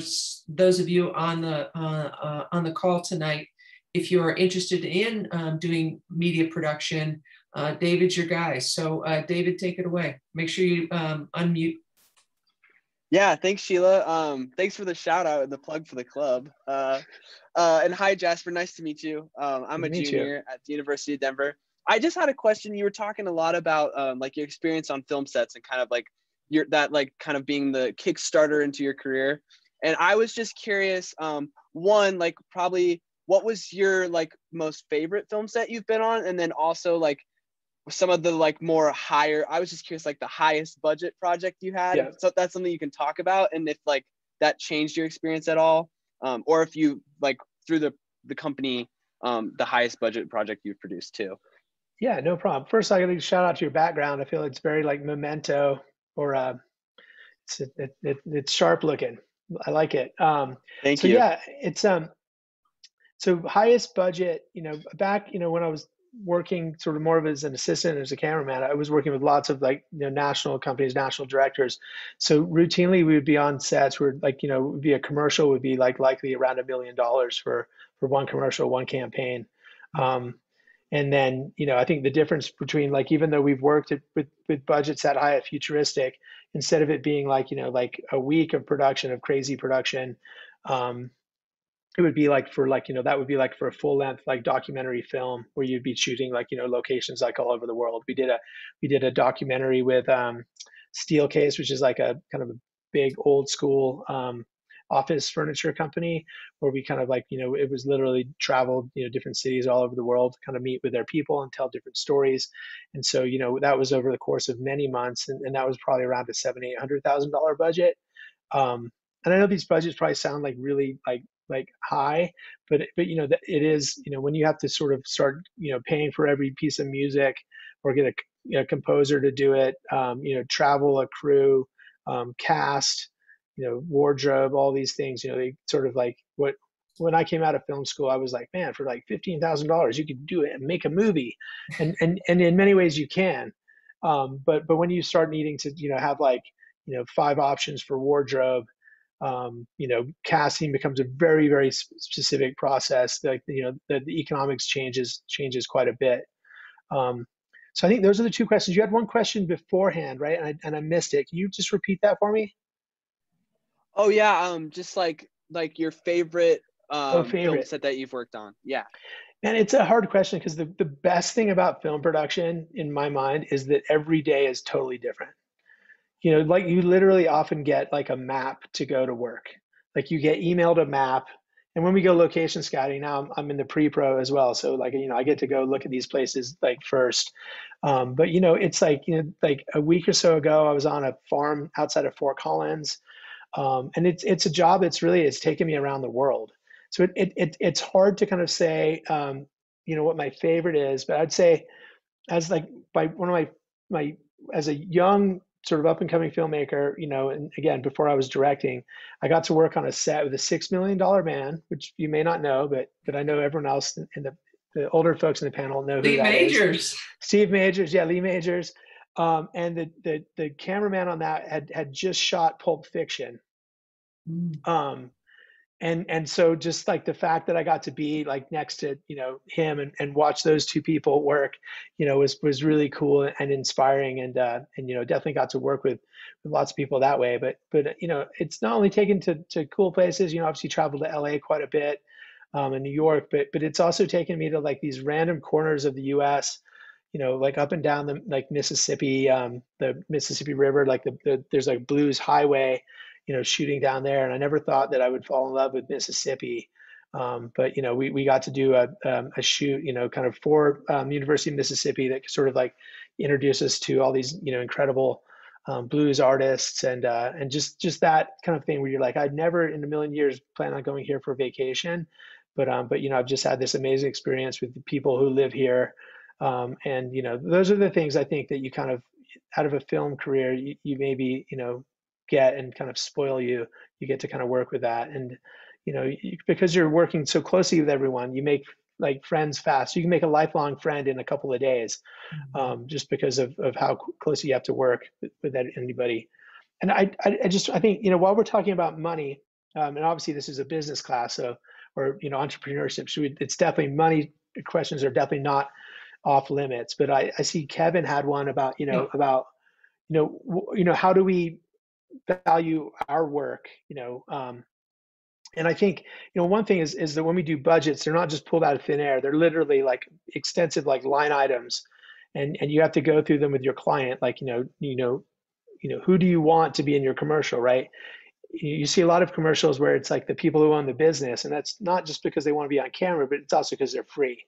Speaker 2: those of you on the uh, uh, on the call tonight, if you are interested in um, doing media production, David's your guy. So, David, take it away. Make sure you um, unmute
Speaker 4: yeah, thanks, Sheila. Um, thanks for the shout out and the plug for the club. Uh, uh, and hi, Jasper. Nice to meet you. Um, I'm a junior you. at the University of Denver. I just had a question. You were talking a lot about um, like your experience on film sets and kind of like your that like kind of being the Kickstarter into your career. And I was just curious. Um, one, like probably what was your like most favorite film set you've been on, and then also like some of the like more higher i was just curious like the highest budget project you had. Yeah. so that's something you can talk about and if like that changed your experience at all? Um, or if you like through the the company um, the highest budget project you've produced too.
Speaker 3: Yeah no problem. First i gotta shout out to your background. I feel it's very like memento or uh it's it, it, it's sharp looking. I like it. Um
Speaker 4: thank
Speaker 3: so
Speaker 4: you.
Speaker 3: yeah it's um so highest budget you know back you know when i was working sort of more of as an assistant as a cameraman i was working with lots of like you know national companies national directors. So routinely we would be on sets where like you know would be a commercial would be like likely around a million dollars for for one commercial one campaign. Um, and then you know i think the difference between like even though we've worked at, with with budgets that high at futuristic instead of it being like you know like a week of production of crazy production um, it would be like for like you know that would be like for a full length like documentary film where you'd be shooting like you know locations like all over the world. We did a we did a documentary with um steelcase which is like a kind of a big old school um office furniture company where we kind of like you know it was literally traveled you know different cities all over the world to kind of meet with their people and tell different stories. And so you know that was over the course of many months and, and that was probably around a seven eight hundred thousand dollar budget. Um and I know these budgets probably sound like really like like high but but you know that it is you know when you have to sort of start you know paying for every piece of music or get a, composer to do it um, you know travel a crew um, cast you know wardrobe all these things you know they sort of like what when I came out of film school, I was like, man, for like fifteen thousand dollars, you could do it and make a movie, and and and in many ways you can, um, but but when you start needing to you know have like you know five options for wardrobe um, you know, casting becomes a very, very specific process. Like, you know, the, the economics changes changes quite a bit. Um, so I think those are the two questions. You had one question beforehand, right? And I, and I missed it. Can you just repeat that for me?
Speaker 4: Oh yeah, um, just like like your favorite um, oh, favorite. film set that you've worked on. Yeah.
Speaker 3: And it's a hard question because the, the best thing about film production in my mind is that every day is totally different you know like you literally often get like a map to go to work. Like you get emailed a map and when we go location scouting now i'm, I'm in the pre-pro as well so like you know i get to go look at these places like first. Um, but you know it's like you know like a week or so ago i was on a farm outside of fort collins um, and it's it's a job that's really it's taken me around the world. So it, it, it it's hard to kind of say um, you know what my favorite is but i'd say as like by one of my my as a young sort of up and coming filmmaker, you know, and again, before I was directing, I got to work on a set with a six million dollar man, which you may not know, but but I know everyone else in the the older folks in the panel know
Speaker 2: Lee
Speaker 3: who
Speaker 2: that Majors. Is.
Speaker 3: Steve Majors, yeah, Lee Majors. Um, and the, the the cameraman on that had had just shot Pulp Fiction. Mm. Um, and and so just like the fact that I got to be like next to you know him and, and watch those two people work, you know, was was really cool and inspiring and uh, and you know definitely got to work with with lots of people that way. But but you know it's not only taken to to cool places. You know, obviously traveled to LA quite a bit, um, in New York, but but it's also taken me to like these random corners of the U.S. You know, like up and down the like Mississippi, um, the Mississippi River, like the, the there's like Blues Highway you know, shooting down there. And I never thought that I would fall in love with Mississippi. Um, but you know, we, we got to do a, um, a shoot, you know, kind of for um, University of Mississippi that sort of like introduced us to all these, you know, incredible um, blues artists and uh, and just just that kind of thing where you're like, I'd never in a million years plan on going here for vacation, but um, but you know, I've just had this amazing experience with the people who live here, um, and you know, those are the things I think that you kind of out of a film career, you, you maybe you know get and kind of spoil you. You get to kind of work with that, and you know because you're working so closely with everyone, you make like friends fast. You can make a lifelong friend in a couple of days, mm-hmm. um, just because of of how closely you have to work with, with anybody. And I, I, I just I think you know while we're talking about money, um, and obviously this is a business class, so or you know entrepreneurship, so it's definitely money questions are definitely not off limits. But I, I see Kevin had one about you know about you know you know how do we value our work you know um, and I think you know one thing is is that when we do budgets, they're not just pulled out of thin air. They're literally like extensive like line items, and and you have to go through them with your client. Like you know you know you know who do you want to be in your commercial, right? You see a lot of commercials where it's like the people who own the business, and that's not just because they want to be on camera, but it's also because they're free.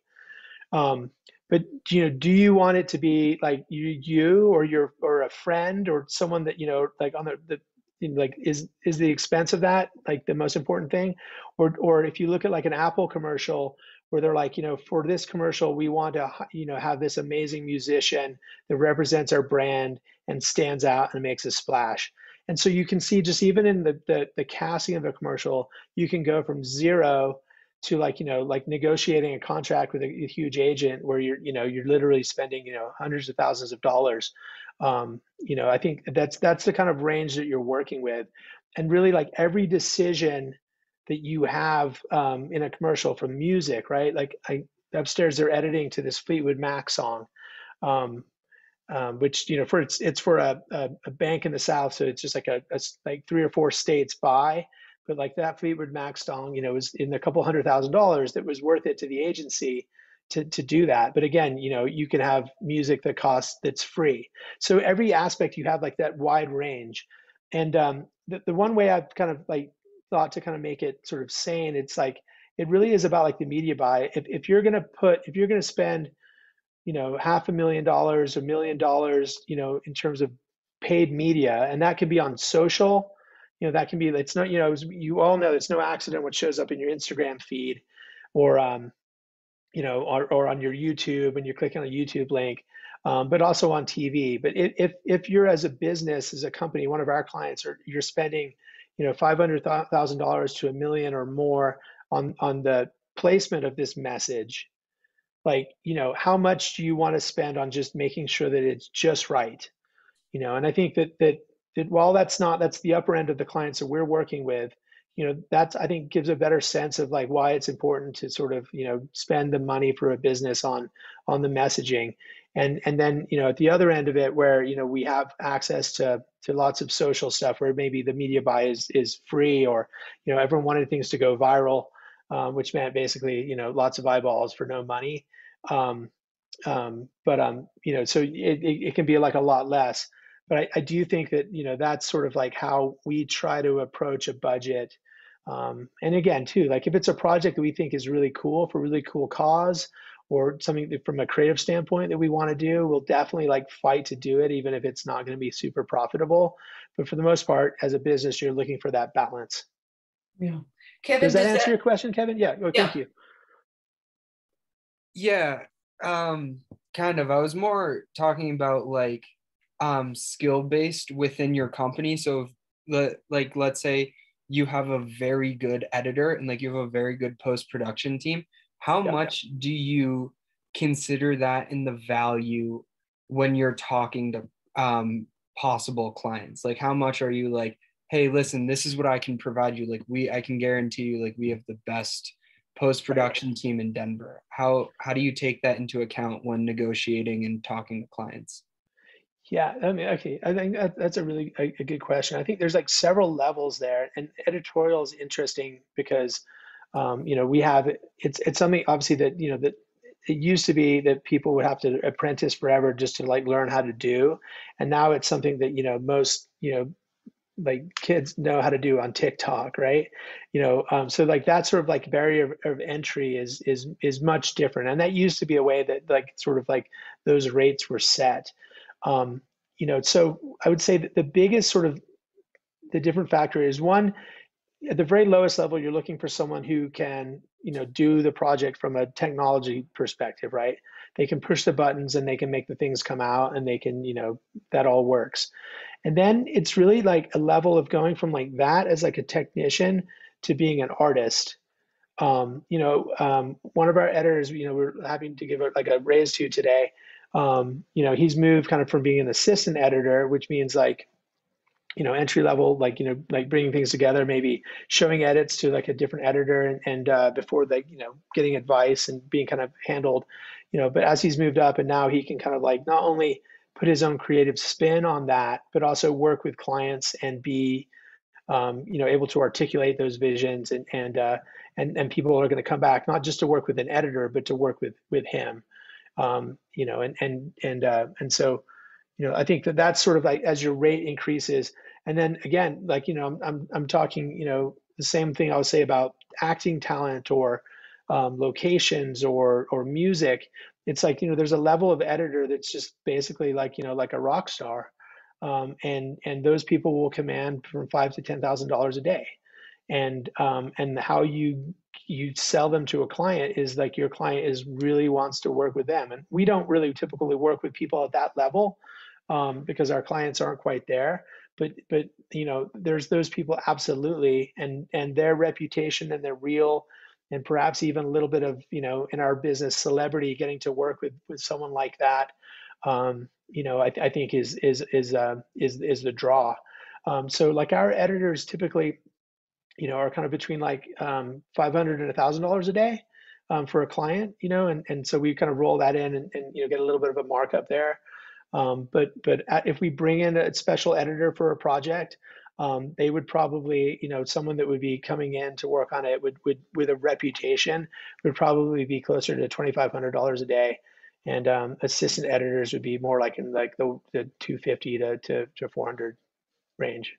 Speaker 3: Um, but you know, do you want it to be like you, you or your or a friend or someone that you know, like on the, the like is is the expense of that like the most important thing? Or or if you look at like an apple commercial where they're like you know for this commercial we want to you know have this amazing musician that represents our brand and stands out and makes a splash. And so you can see just even in the the, the casting of a commercial you can go from zero to like you know like negotiating a contract with a, a, huge agent where you're you know you're literally spending you know hundreds of thousands of dollars. Um, you know i think that's that's the kind of range that you're working with. And really like every decision that you have um, in a commercial from music right? Like i upstairs they're editing to this fleetwood mac song um, um, which you know for it's it's for a, a, a, bank in the south so it's just like a, a like three or four states buy but like that Fleetwood Mac song, you know, was in a couple hundred thousand dollars that was worth it to the agency to, to do that. But again, you know, you can have music that costs that's free. So every aspect you have like that wide range. And um, the, the one way I've kind of like thought to kind of make it sort of sane, it's like it really is about like the media buy. If, if you're gonna put if you're gonna spend, you know, half a million dollars, a million dollars, you know, in terms of paid media, and that could be on social, you know that can be it's not you know you all know it's no accident what shows up in your instagram feed or um you know or, or on your youtube when you're clicking on a youtube link um, but also on tv but if if you're as a business as a company one of our clients or you're spending you know $500000 to a million or more on on the placement of this message like you know how much do you want to spend on just making sure that it's just right? You know and i think that that that while that's not that's the upper end of the clients that we're working with you know that's i think gives a better sense of like why it's important to sort of you know spend the money for a business on on the messaging. And and then you know at the other end of it where you know we have access to to lots of social stuff where maybe the media buy is is free or you know everyone wanted things to go viral um, which meant basically you know lots of eyeballs for no money. Um, um, but um, you know so it, it, it can be like a lot less but I, I, do think that you know that's sort of like how we try to approach a budget. Um, and again too like if it's a project that we think is really cool for a really cool cause or something from a creative standpoint that we want to do we'll definitely like fight to do it even if it's not going to be super profitable. But for the most part as a business you're looking for that balance.
Speaker 2: Yeah. Kevin
Speaker 3: does that does answer that... your question kevin? Yeah, oh, yeah. thank you.
Speaker 5: Yeah um kind of. I was more talking about like um, skill based within your company. So, the like, let's say you have a very good editor and like you have a very good post production team. How yeah. much do you consider that in the value when you're talking to um, possible clients? Like, how much are you like, hey, listen, this is what I can provide you. Like, we, I can guarantee you, like, we have the best post production team in Denver. How how do you take that into account when negotiating and talking to clients?
Speaker 3: Yeah, I mean, okay, I think that, that's a really a, a, good question. I think there's like several levels there, and editorial is interesting because, um, you know, we have it's it's something obviously that you know that it used to be that people would have to apprentice forever just to like learn how to do, and now it's something that you know most you know like kids know how to do on TikTok, right? You know, um, so like that sort of like barrier of, of entry is is is much different, and that used to be a way that like sort of like those rates were set. Um, you know, so I would say that the biggest sort of the different factor is one, at the very lowest level, you're looking for someone who can, you know, do the project from a technology perspective, right? They can push the buttons and they can make the things come out and they can, you know, that all works. and then it's really like a level of going from like that as like a technician to being an artist um, you know um, one of our editors you know we're having to give like a raise to today um, you know he's moved kind of from being an assistant editor which means like you know entry level like you know like bringing things together maybe showing edits to like a different editor and, and uh, before they you know getting advice and being kind of handled you know. But as he's moved up and now he can kind of like not only put his own creative spin on that but also work with clients and be um, you know able to articulate those visions and and uh, and and people are going to come back not just to work with an editor but to work with with him um, you know and and and uh, and so you know i think that that's sort of like as your rate increases and then again like you know i'm i'm, I'm talking you know the same thing I'll say about acting talent or um, locations or or music. It's like you know there's a level of editor that's just basically like you know like a rock star um, and and those people will command from five to ten thousand dollars a day and um, and how you you sell them to a client is like your client is really wants to work with them and we don't really typically work with people at that level um, because our clients aren't quite there. But but you know, there's those people absolutely, and and their reputation and their real, and perhaps even a little bit of you know in our business celebrity getting to work with with someone like that. Um, you know, I, I think is is is uh, is is the draw. Um, so like our editors typically, you know, are kind of between like um, 500 and thousand dollars a day um, for a client, you know, and, and so we kind of roll that in and, and, you know, get a little bit of a markup there. Um, but but if we bring in a special editor for a project, um, they would probably, you know, someone that would be coming in to work on it would, would with a reputation would probably be closer to twenty five hundred dollars a day, and um, assistant editors would be more like in like the, the two fifty to, to to four hundred range.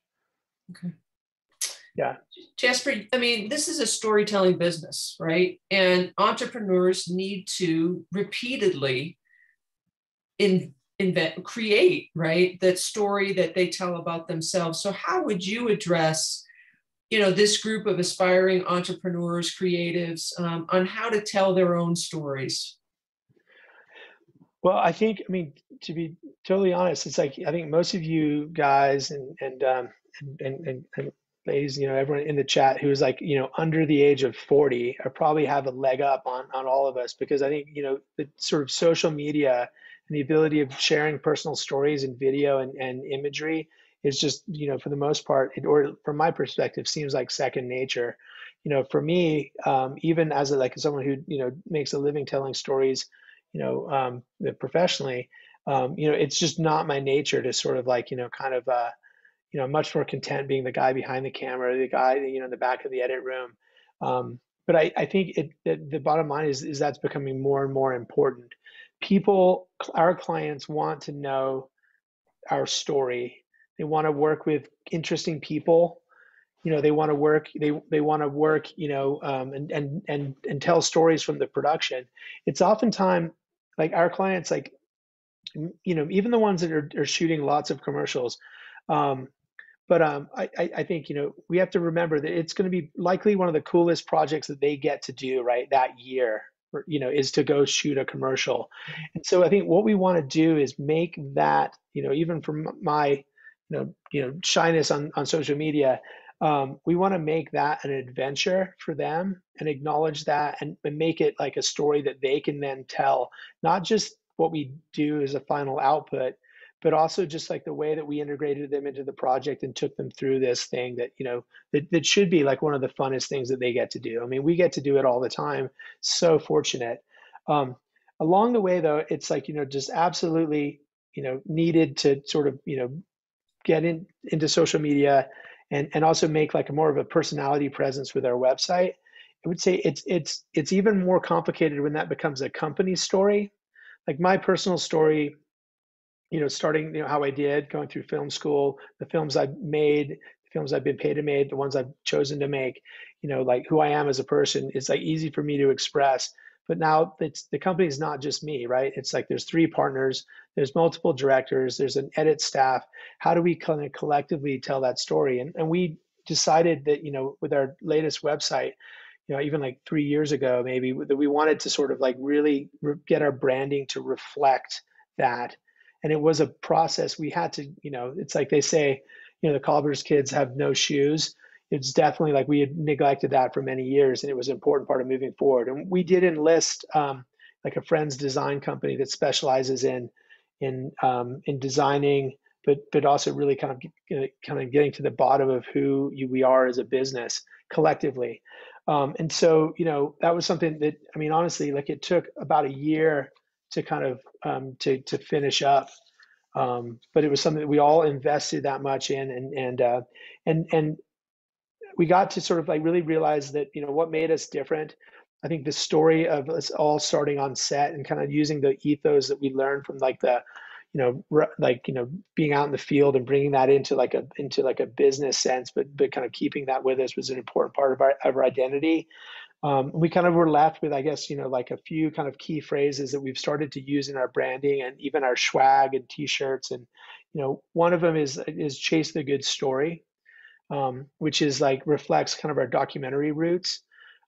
Speaker 2: Okay.
Speaker 3: Yeah.
Speaker 2: Jasper, I mean, this is a storytelling business, right? And entrepreneurs need to repeatedly in invent create right that story that they tell about themselves so how would you address you know this group of aspiring entrepreneurs creatives um, on how to tell their own stories
Speaker 3: well i think i mean to be totally honest it's like i think most of you guys and and um, and, and, and ladies, you know, everyone in the chat who's like, you know, under the age of 40 or probably have a leg up on, on all of us because I think, you know, the sort of social media and the ability of sharing personal stories and video and, and imagery is just you know for the most part it, or from my perspective seems like second nature. You know for me um, even as a, like someone who you know makes a living telling stories you know um, professionally um, you know it's just not my nature to sort of like you know kind of uh, you know much more content being the guy behind the camera the guy you know in the back of the edit room um, but I, I think it the, the bottom line is is that's becoming more and more important people, our clients want to know our story. They want to work with interesting people. You know, they want to work. They they want to work. You know, um, and and and and tell stories from the production. It's oftentimes like our clients, like you know, even the ones that are, are shooting lots of commercials. Um, but um, I, I think you know we have to remember that it's going to be likely one of the coolest projects that they get to do right that year you know is to go shoot a commercial. And so i think what we want to do is make that you know even from my you know you know shyness on on social media um, we want to make that an adventure for them and acknowledge that and, and make it like a story that they can then tell not just what we do as a final output but also just like the way that we integrated them into the project and took them through this thing that you know that, that should be like one of the funnest things that they get to do. I mean we get to do it all the time. So fortunate. Um, along the way though it's like you know just absolutely you know needed to sort of you know get in into social media and and also make like a more of a personality presence with our website. I would say it's it's it's even more complicated when that becomes a company story. Like my personal story you know, starting, you know, how I did, going through film school, the films I've made, the films I've been paid to make, the ones I've chosen to make, you know, like who I am as a person, it's like easy for me to express. But now it's the company is not just me, right? It's like there's three partners, there's multiple directors, there's an edit staff. How do we kind of collectively tell that story? And and we decided that, you know, with our latest website, you know, even like three years ago, maybe that we wanted to sort of like really get our branding to reflect that and it was a process we had to you know it's like they say you know the cobbler's kids have no shoes. It's definitely like we had neglected that for many years and it was an important part of moving forward. And we did enlist um, like a friend's design company that specializes in in um, in designing but but also really kind of kind of getting to the bottom of who you, we are as a business collectively. Um, and so you know that was something that i mean honestly like it took about a year to kind of um, to to finish up. Um, but it was something that we all invested that much in and and uh, and and we got to sort of like really realize that you know what made us different. I think the story of us all starting on set and kind of using the ethos that we learned from like the you know like you know being out in the field and bringing that into like a into like a business sense but but kind of keeping that with us was an important part of our, of our identity um, we kind of were left with i guess you know like a few kind of key phrases that we've started to use in our branding and even our swag and t-shirts. And you know one of them is is chase the good story um, which is like reflects kind of our documentary roots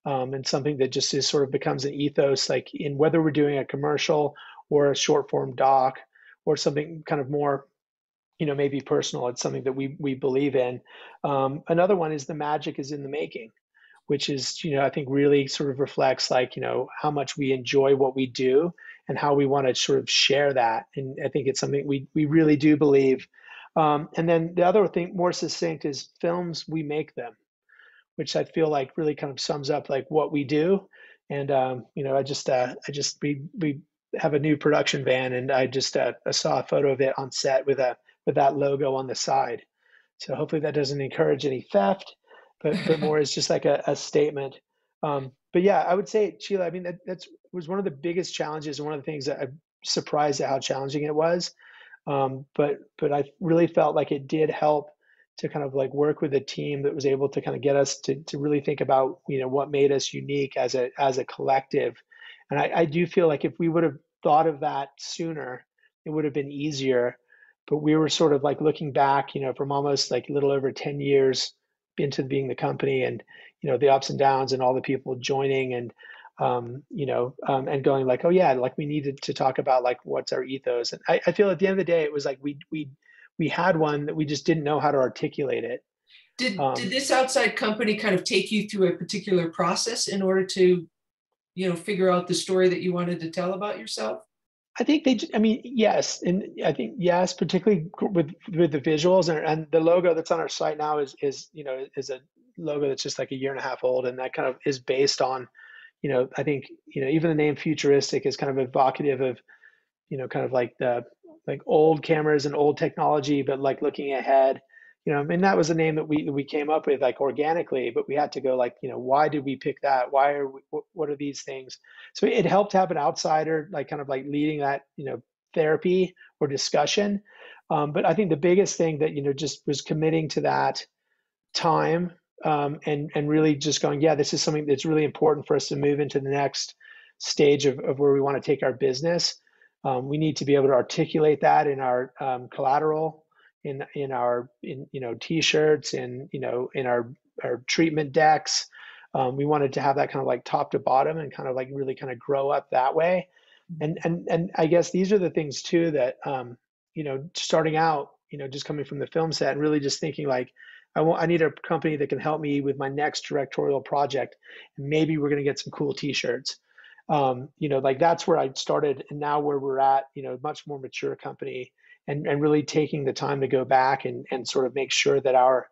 Speaker 3: um, and something that just is sort of becomes an ethos like in whether we're doing a commercial or a short form doc or something kind of more you know maybe personal it's something that we we believe in. Um, another one is the magic is in the making which is you know i think really sort of reflects like you know how much we enjoy what we do and how we want to sort of share that. And i think it's something we we really do believe. Um, and then the other thing more succinct is films we make them which i feel like really kind of sums up like what we do. And um, you know i just uh, i just we we have a new production van, and I just uh, I saw a photo of it on set with a with that logo on the side. So hopefully that doesn't encourage any theft, but but more is just like a, a statement. Um, but yeah, I would say Sheila. I mean that that's was one of the biggest challenges, and one of the things that I'm surprised at how challenging it was. Um, but but I really felt like it did help to kind of like work with a team that was able to kind of get us to to really think about you know what made us unique as a as a collective and I, I do feel like if we would have thought of that sooner, it would have been easier. But we were sort of like looking back, you know, from almost like a little over 10 years into being the company and, you know, the ups and downs and all the people joining and, um, you know, um, and going like, oh yeah, like we needed to talk about like what's our ethos. And I, I feel at the end of the day, it was like we we we had one that we just didn't know how to articulate it.
Speaker 2: Did um, did this outside company kind of take you through a particular process in order to you know figure out the story that you wanted to tell about yourself
Speaker 3: I think they. I mean, yes, and I think yes, particularly with with the visuals and, and the logo that's on our site now is is you know is a logo that's just like a year and a half old, and that kind of is based on, you know, I think you know even the name futuristic is kind of evocative of, you know, kind of like the like old cameras and old technology, but like looking ahead you know, mean, that was a name that we we came up with like organically, but we had to go like, you know, why did we pick that? Why are we, what are these things? So it helped have an outsider like kind of like leading that, you know, therapy or discussion. Um, but I think the biggest thing that you know just was committing to that time um, and and really just going, yeah, this is something that's really important for us to move into the next stage of, of where we want to take our business. Um, we need to be able to articulate that in our um, collateral in in our in you know t-shirts and you know in our our treatment decks. Um, we wanted to have that kind of like top to bottom and kind of like really kind of grow up that way. And and and i guess these are the things too that um, you know starting out you know just coming from the film set and really just thinking like I want I need a company that can help me with my next directorial project. And maybe we're going to get some cool t-shirts. Um, you know like that's where I started and now where we're at you know much more mature company and, and really taking the time to go back and, and sort of make sure that our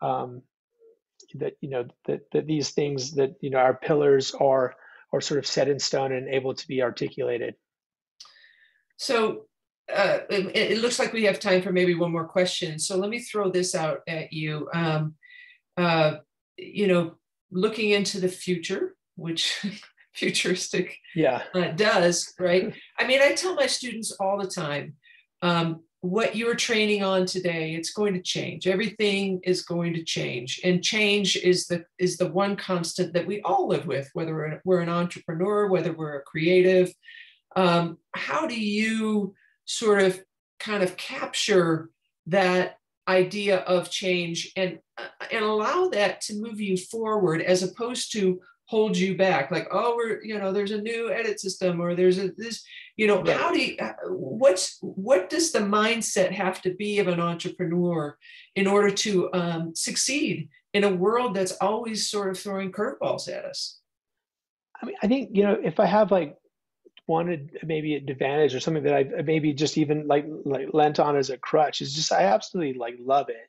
Speaker 3: um, that you know that, that these things that you know our pillars are are sort of set in stone and able to be articulated.
Speaker 2: So uh, it, it, looks like we have time for maybe one more question. So let me throw this out at you. Um, uh, you know looking into the future which futuristic
Speaker 3: yeah.
Speaker 2: uh, does right? I mean i tell my students all the time um, what you're training on today it's going to change. Everything is going to change. And change is the is the one constant that we all live with whether we're, an entrepreneur whether we're a creative. Um, how do you sort of kind of capture that idea of change and uh, and allow that to move you forward as opposed to hold you back like oh we're you know there's a new edit system or there's a this you know right. how do you what's what does the mindset have to be of an entrepreneur in order to um, succeed in a world that's always sort of throwing curveballs at us
Speaker 3: i mean i think you know if i have like wanted maybe an advantage or something that I maybe just even like like lent on as a crutch is just I absolutely like love it.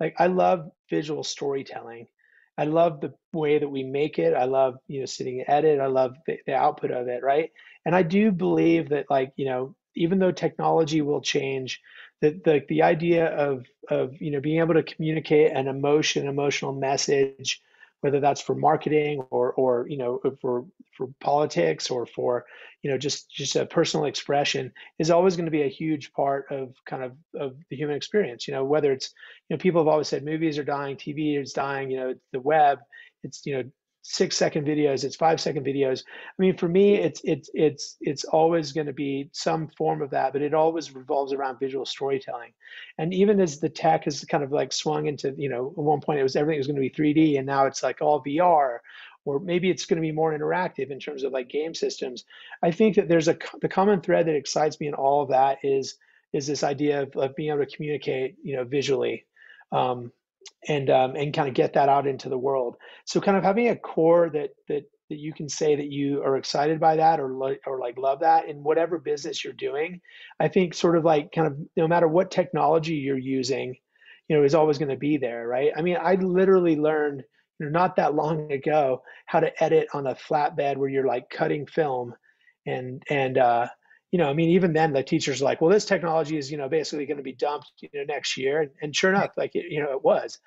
Speaker 3: Like I love visual storytelling. I love the way that we make it. I love, you know, sitting and edit. I love the, the output of it, right? And I do believe that, like, you know, even though technology will change, that the the idea of of you know being able to communicate an emotion, emotional message, whether that's for marketing or or you know for for politics or for you know just just a personal expression is always going to be a huge part of kind of of the human experience. You know whether it's you know people have always said movies are dying tv is dying you know the web it's you know six second videos it's five second videos. I mean for me it's it's it's it's always going to be some form of that but it always revolves around visual storytelling. And even as the tech has kind of like swung into you know at one point it was everything was going to be 3d and now it's like all vr or maybe it's going to be more interactive in terms of like game systems. I think that there's a the common thread that excites me in all of that is is this idea of, of being able to communicate, you know, visually, um, and um, and kind of get that out into the world. So kind of having a core that that that you can say that you are excited by that or like or like love that in whatever business you're doing. I think sort of like kind of no matter what technology you're using, you know, is always going to be there, right? I mean, I literally learned you know, not that long ago how to edit on a flatbed where you're like cutting film and and uh, you know i mean even then the teachers are like well this technology is you know basically going to be dumped you know next year and, and sure enough like it, you know it was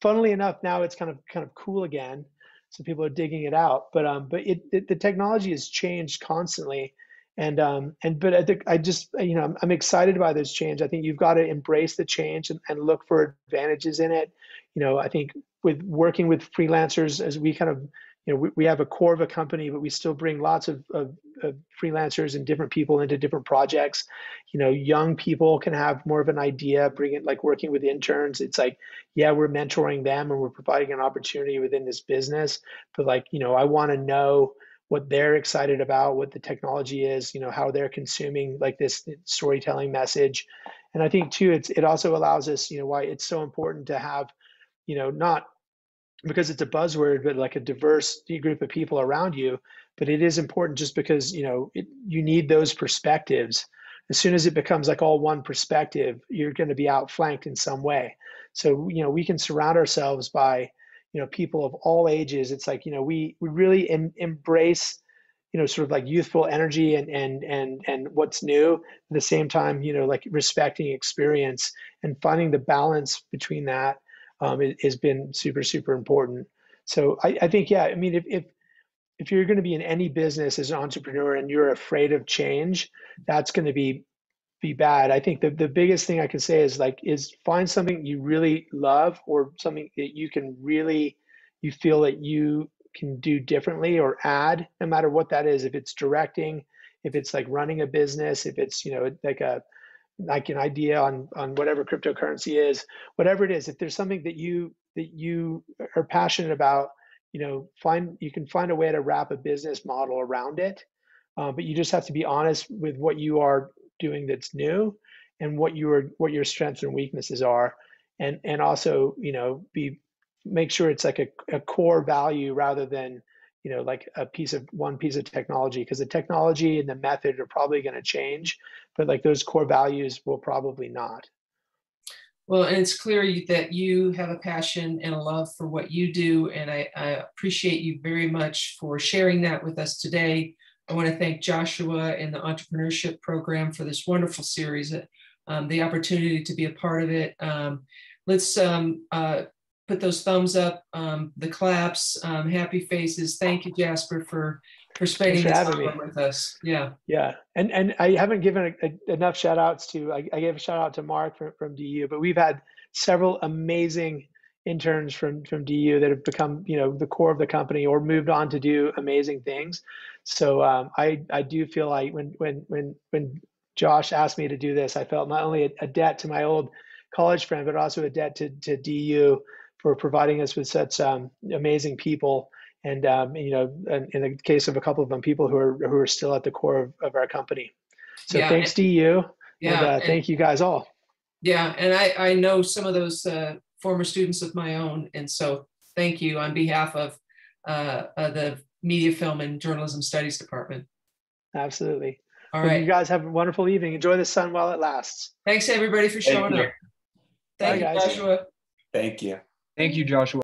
Speaker 3: funnily enough now it's kind of kind of cool again so people are digging it out but um but it, it the technology has changed constantly and um and but I think I just you know I'm, I'm excited by this change. I think you've got to embrace the change and, and look for advantages in it. You know, I think with working with freelancers as we kind of you know we, we have a core of a company but we still bring lots of, of, of, freelancers and different people into different projects. You know young people can have more of an idea bring it like working with interns. It's like yeah we're mentoring them and we're providing an opportunity within this business but like you know i want to know what they're excited about what the technology is you know how they're consuming like this storytelling message. And i think too it's it also allows us you know why it's so important to have you know not because it's a buzzword, but like a diverse group of people around you. But it is important just because you know it, you need those perspectives. As soon as it becomes like all one perspective, you're going to be outflanked in some way. So you know we can surround ourselves by you know people of all ages. It's like you know we we really em, embrace you know sort of like youthful energy and and and and what's new at the same time you know like respecting experience and finding the balance between that um, it, has been super super important. So I, I think yeah, I mean if if if you're going to be in any business as an entrepreneur and you're afraid of change, that's going to be be bad. I think the, the biggest thing I can say is like is find something you really love or something that you can really you feel that you can do differently or add no matter what that is if it's directing if it's like running a business if it's you know like a like an idea on on whatever cryptocurrency is whatever it is if there's something that you that you are passionate about you know find you can find a way to wrap a business model around it uh, but you just have to be honest with what you are doing that's new and what your what your strengths and weaknesses are. And and also you know be make sure it's like a, a core value rather than you know like a piece of one piece of technology because the technology and the method are probably going to change but like those core values will probably not.
Speaker 2: Well and it's clear that you have a passion and a love for what you do and I, I appreciate you very much for sharing that with us today. I want to thank joshua and the entrepreneurship program for this wonderful series um, the opportunity to be a part of it. Um, let's um, uh, put those thumbs up, um, the claps, um, happy faces. Thank you, Jasper, for for spending this time with us. Yeah,
Speaker 3: yeah, and and I haven't given a, a, enough shout outs to. I, I, gave a shout out to Mark from, from DU, but we've had several amazing interns from from DU that have become you know the core of the company or moved on to do amazing things. So um, I I do feel like when when when when Josh asked me to do this, I felt not only a, a debt to my old college friend, but also a debt to to DU for providing us with such um, amazing people and um, you know, in, in, the case of a couple of them, people who are who are still at the core of, of our company. So yeah, thanks and, to you, yeah, and, uh, and, thank you guys all.
Speaker 2: Yeah, and I I know some of those uh, former students of my own, and so thank you on behalf of uh, the Media, Film, and Journalism Studies Department.
Speaker 3: Absolutely. All well, right. You guys have a wonderful evening. Enjoy the sun while it lasts.
Speaker 2: Thanks everybody for showing Thank up. Thank Bye, you, guys. Joshua.
Speaker 1: Thank you.
Speaker 5: Thank you, Joshua.